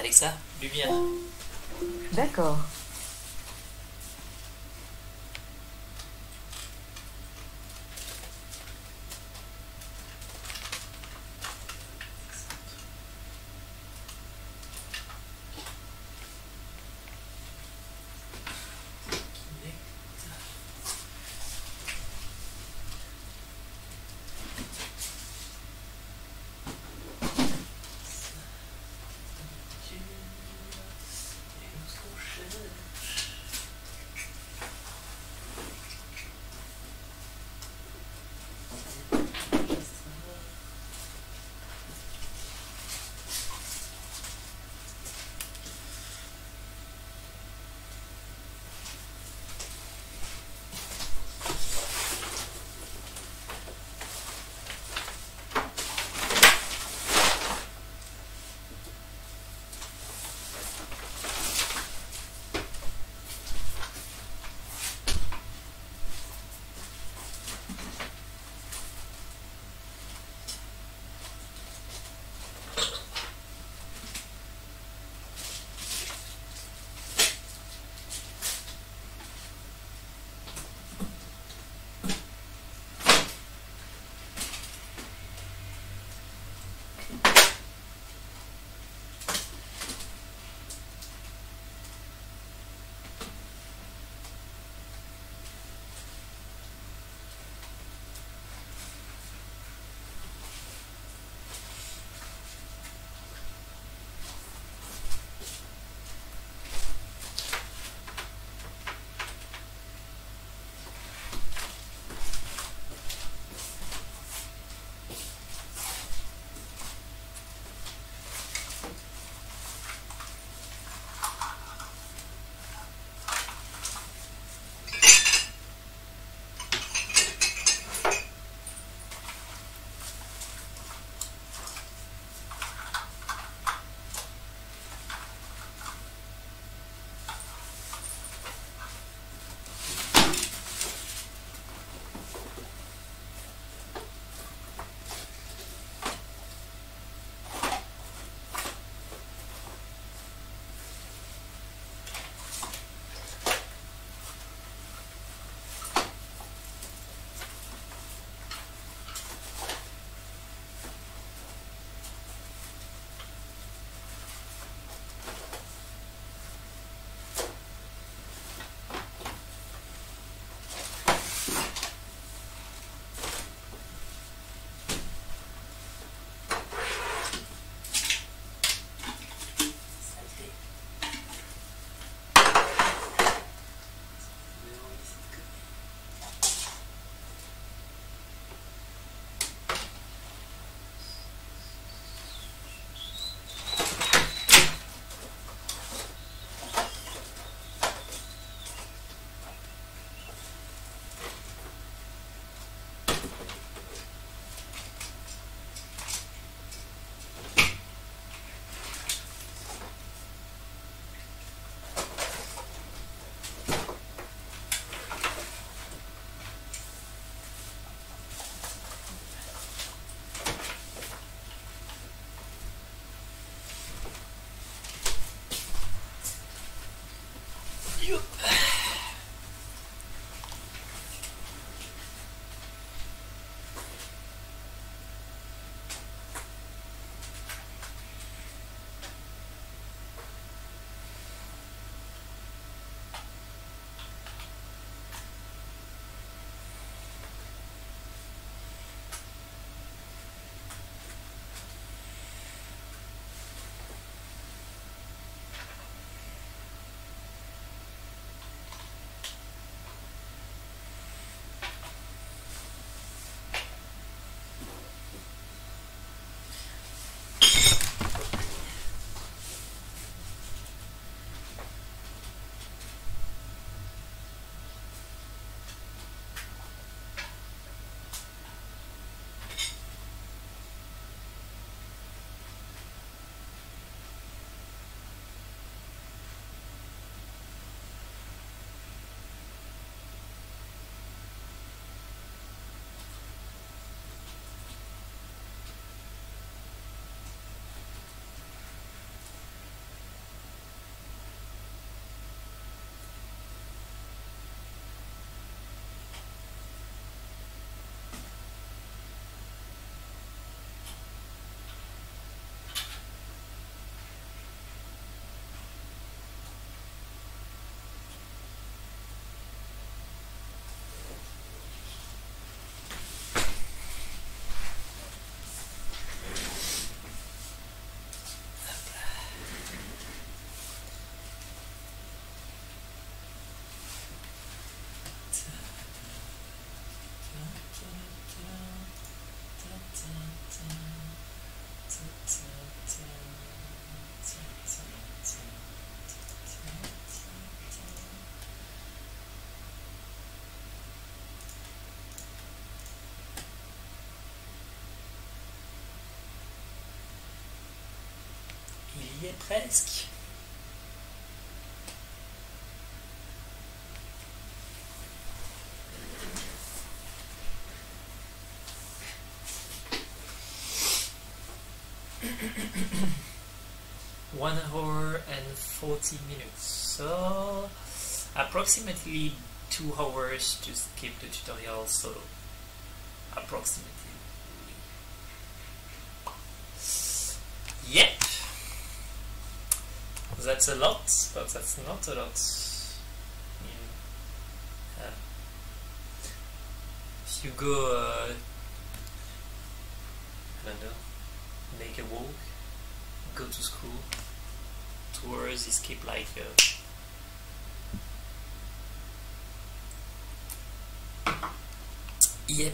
avec ça, lumière. D'accord. Il presque. One hour and 40 minutes. So, approximately two hours to skip the tutorial. So, approximately. That's a lot, but that's not a lot. If you go, uh, I don't know, make a walk, go to school, tours keep like Yep.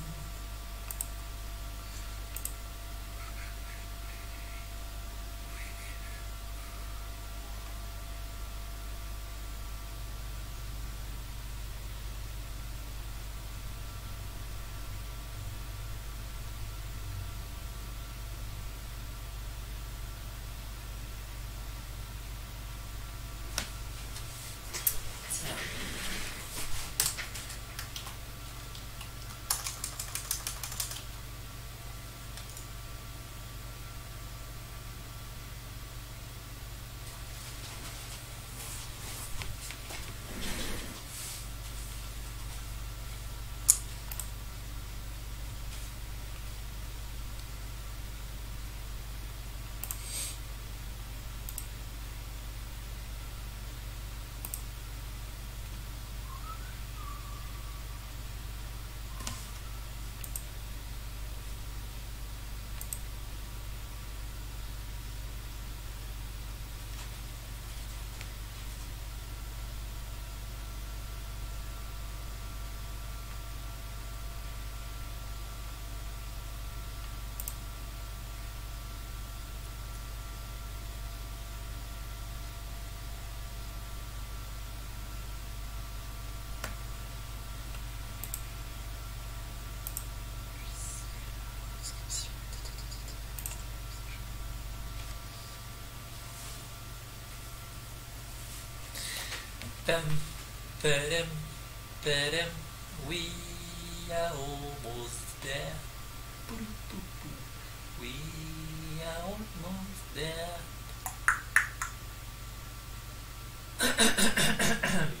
Bum, ba-dum, ba-dum. We are almost there. We are almost there.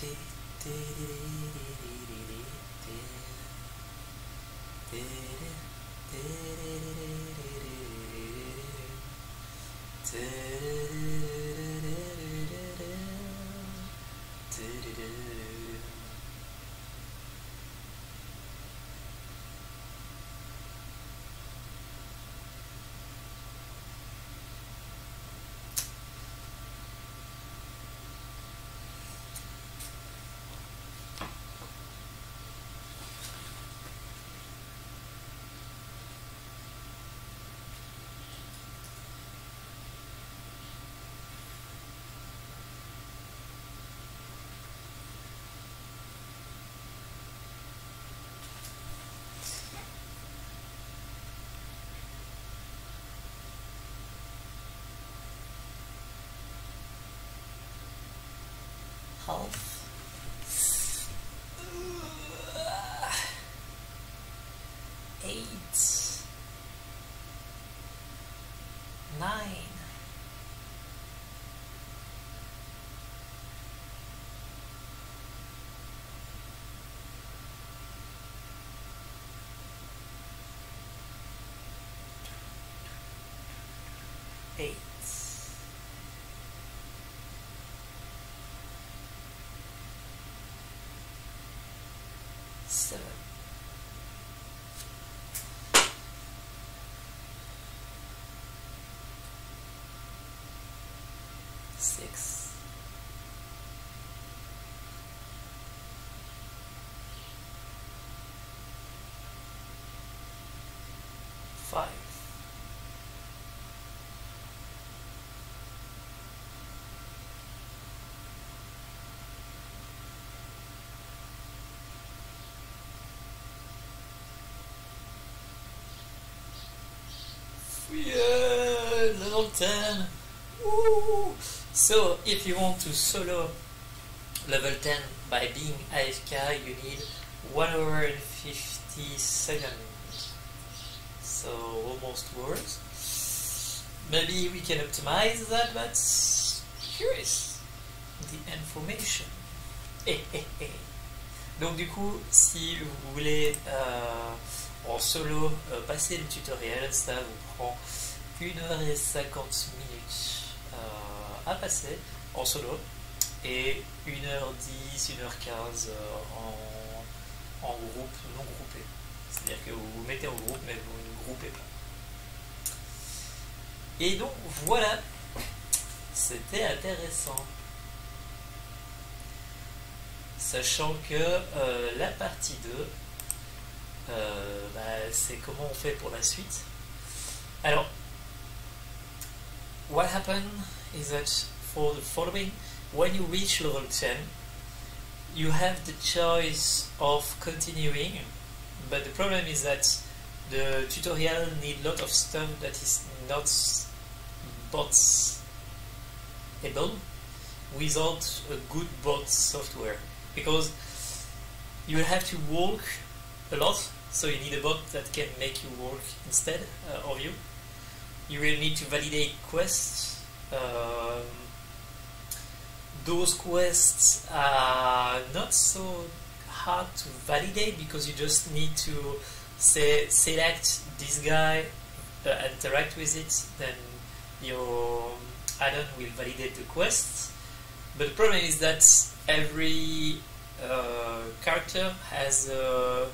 D D. 好 Six. Five. Yeah, level 10. So, if you want to solo level 10 by being AFK, you need 1 hour and 50 seconds. So, almost words. Maybe we can optimize that, but here is the information. Eh, eh, eh. Donc, du coup, si vous voulez. Euh, en solo, euh, passer le tutoriel, ça vous prend 1h50 minutes euh, à passer en solo et 1h10, 1h15 euh, en, en groupe non groupé. C'est-à-dire que vous vous mettez en groupe mais vous ne groupez pas. Et donc voilà, c'était intéressant. Sachant que euh, la partie 2 euh, bah, c'est comment on fait pour la suite. Alors, what happened? Is that for the following, when you reach level 10, you have the choice of continuing, but the problem is that the tutorial need a lot of stuff that is not bots able without a good bot software because you have to walk a lot so you need a bot that can make you walk instead uh, of you. You will need to validate quests. Um, those quests are not so hard to validate because you just need to say select this guy, uh, interact with it, then your add-on will validate the quest. But the problem is that every uh, character has a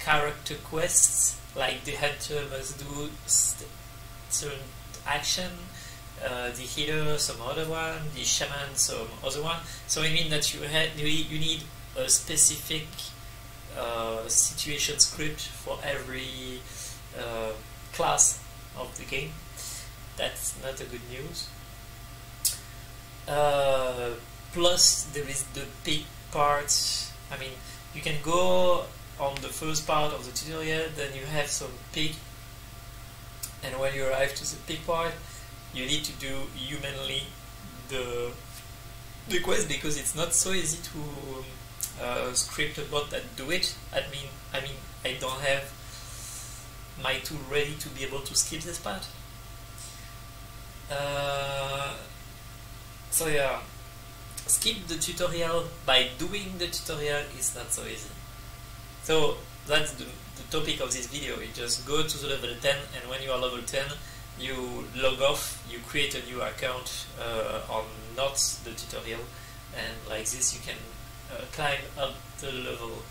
character quests, like the hunter must do certain action, uh, the healer some other one, the shaman some other one. So I mean that you had you need a specific uh, situation script for every uh, class of the game. That's not a good news. Uh, plus there is the peak part. I mean, you can go on the first part of the tutorial, then you have some peak, and when you arrive to the peak part, you need to do humanly the the quest because it's not so easy to uh, script a bot that do it. I mean, I mean, I don't have my tool ready to be able to skip this part. Uh, so yeah, skip the tutorial by doing the tutorial is not so easy. So that's the, the topic of this video. You just go to the level 10 and when you are level 10 you log off, you create a new account uh, on not the tutorial and like this you can uh, climb up the level.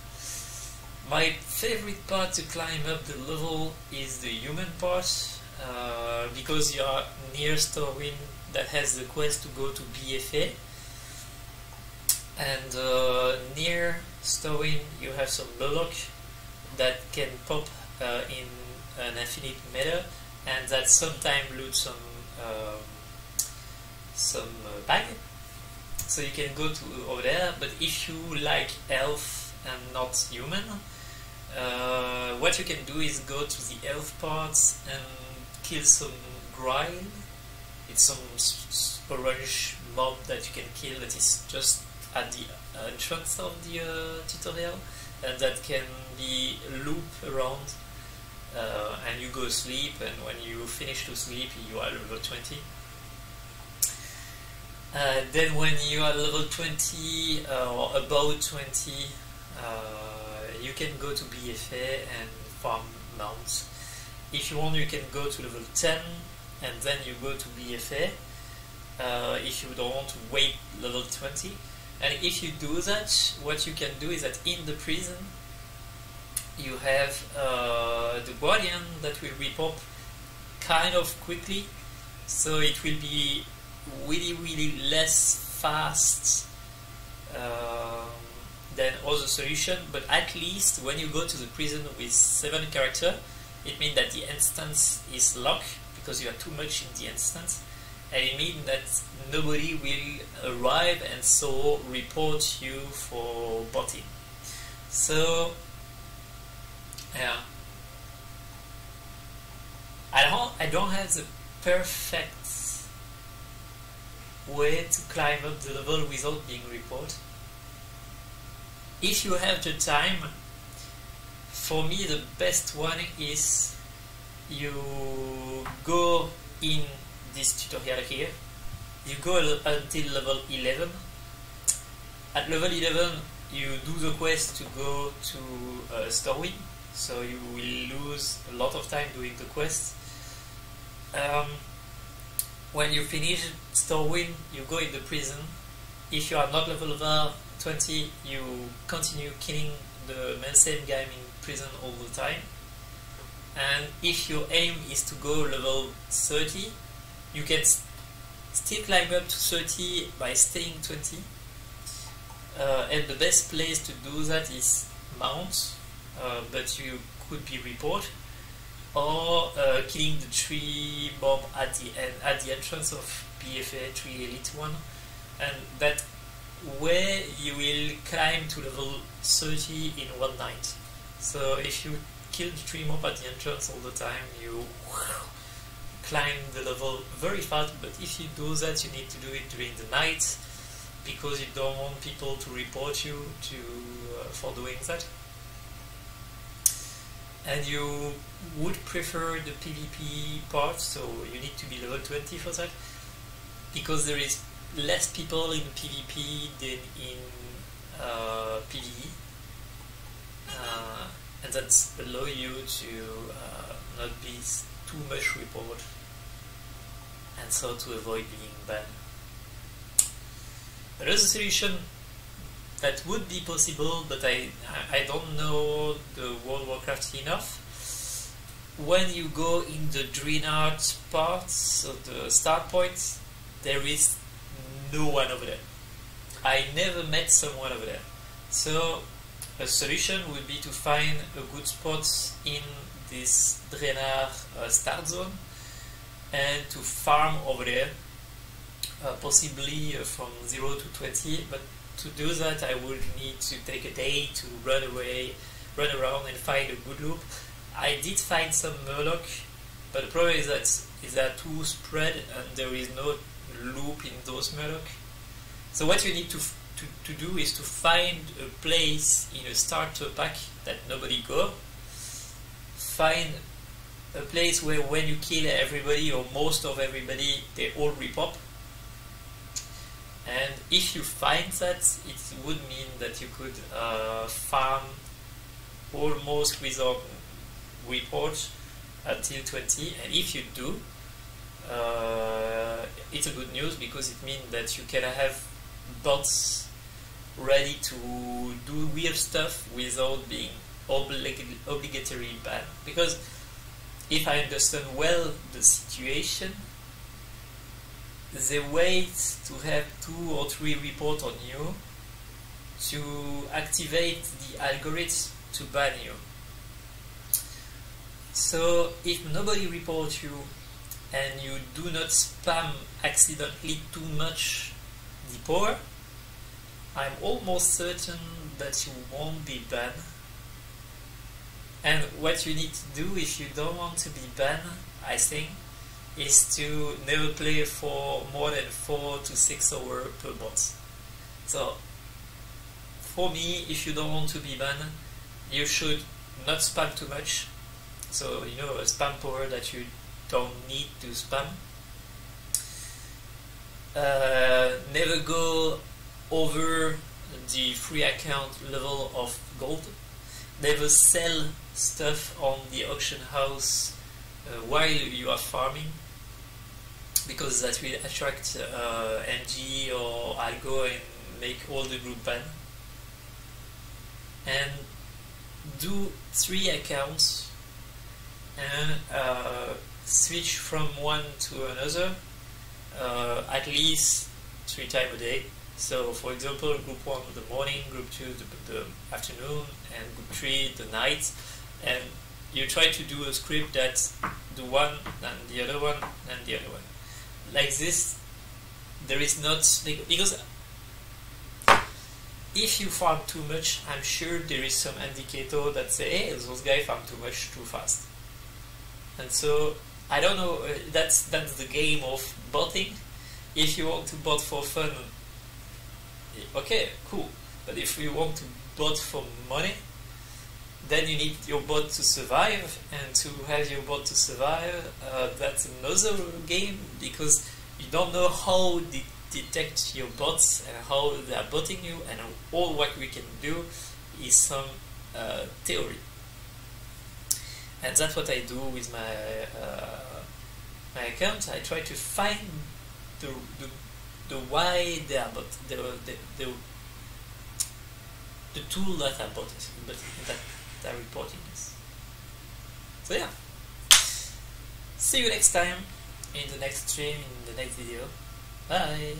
My favorite part to climb up the level is the human part uh, because you are near Stormwind that has the quest to go to BFA and uh, near Stormwind you have some Loloc that can pop uh, in an infinite meta and that sometimes loot some um, some uh, bag so you can go to over there but if you like elf and not human uh, what you can do is go to the elf parts and kill some grind. it's some orange mob that you can kill that is just at the entrance of the uh, tutorial and that can be loop around uh, and you go sleep and when you finish to sleep you are level 20 uh, then when you are level 20 uh, or about 20 uh, you can go to BFA and farm mounts. If you want you can go to level 10 and then you go to BFA uh, if you don't want to wait level 20 and if you do that what you can do is that in the prison you have uh, the guardian that will repop kind of quickly so it will be really really less fast um, than other solution. But at least when you go to the prison with seven character it means that the instance is locked because you are too much in the instance. And it means that nobody will arrive and so report you for botting. So yeah. I don't I don't have the perfect way to climb up the level without being reported. If you have the time, for me the best one is you go in this tutorial here. You go until level 11. At level 11 you do the quest to go to uh, Stormwind so you will lose a lot of time doing the quest. Um, when you finish Stormwind, you go in the prison. If you are not level 20, you continue killing the same guy in prison all the time. And if your aim is to go level 30, you can st still climb up to 30 by staying 20. Uh, and the best place to do that is Mount, but you could be report or uh, killing the tree mob at the end at the entrance of BFA tree elite one and that way you will climb to level 30 in one night. So if you kill the tree mob at the entrance all the time you climb the level very fast. But if you do that you need to do it during the night because you don't want people to report you to uh, for doing that and you would prefer the PvP part, so you need to be level 20 for that, because there is less people in PvP than in uh, PvE, uh, and that's allow you to uh, not be too much report, and so to avoid being banned. Another solution that would be possible, but I, I don't know the World Warcraft enough. When you go in the Draenard part, so the start point, there is no one over there. I never met someone over there. So a solution would be to find a good spot in this Draenard uh, start zone and to farm over there uh, possibly uh, from 0 to 20, but to do that I would need to take a day to run away, run around and find a good loop. I did find some Murloc, but the problem is that is that too spread and there is no loop in those Murloc. So what you need to, to, to do is to find a place in a starter pack that nobody go, find a place where when you kill everybody or most of everybody, they all repop. And if you find that, it would mean that you could uh, farm almost without report until 20. And if you do, uh, it's a good news because it means that you can have bots ready to do weird stuff without being oblig obligatory banned. Because if I understand well the situation, they wait to have two or three reports on you to activate the algorithm to ban you. So if nobody reports you and you do not spam accidentally too much the power, I'm almost certain that you won't be banned. And what you need to do if you don't want to be banned, I think, is to never play for more than 4 to 6 hours per bot. So, for me, if you don't want to be banned, you should not spam too much. So, you know, a spam power that you don't need to spam. Uh, never go over the free account level of gold. Never sell stuff on the auction house uh, while you are farming because that will attract uh, MG or Algo and make all the group ban. And do three accounts and uh, switch from one to another uh, at least three times a day. So, for example, group one the morning, group two the, the afternoon, and group three the night. And you try to do a script that do one, and the other one, and the other one. Like this, there is not because if you farm too much, I'm sure there is some indicator that say, hey, those guys farm too much too fast. And so I don't know. Uh, that's that's the game of botting. If you want to bot for fun, okay, cool. But if you want to bot for money, then you need your bot to survive, and to have your bot to survive, uh, that's another game because you don't know how they detect your bots and how they are botting you, and all what we can do is some uh, theory and that's what I do with my uh, my account. I try to find the the, the why they are but the, the the the tool that I bought but that reporting this. So yeah. See you next time in the next stream in the next video. Bye.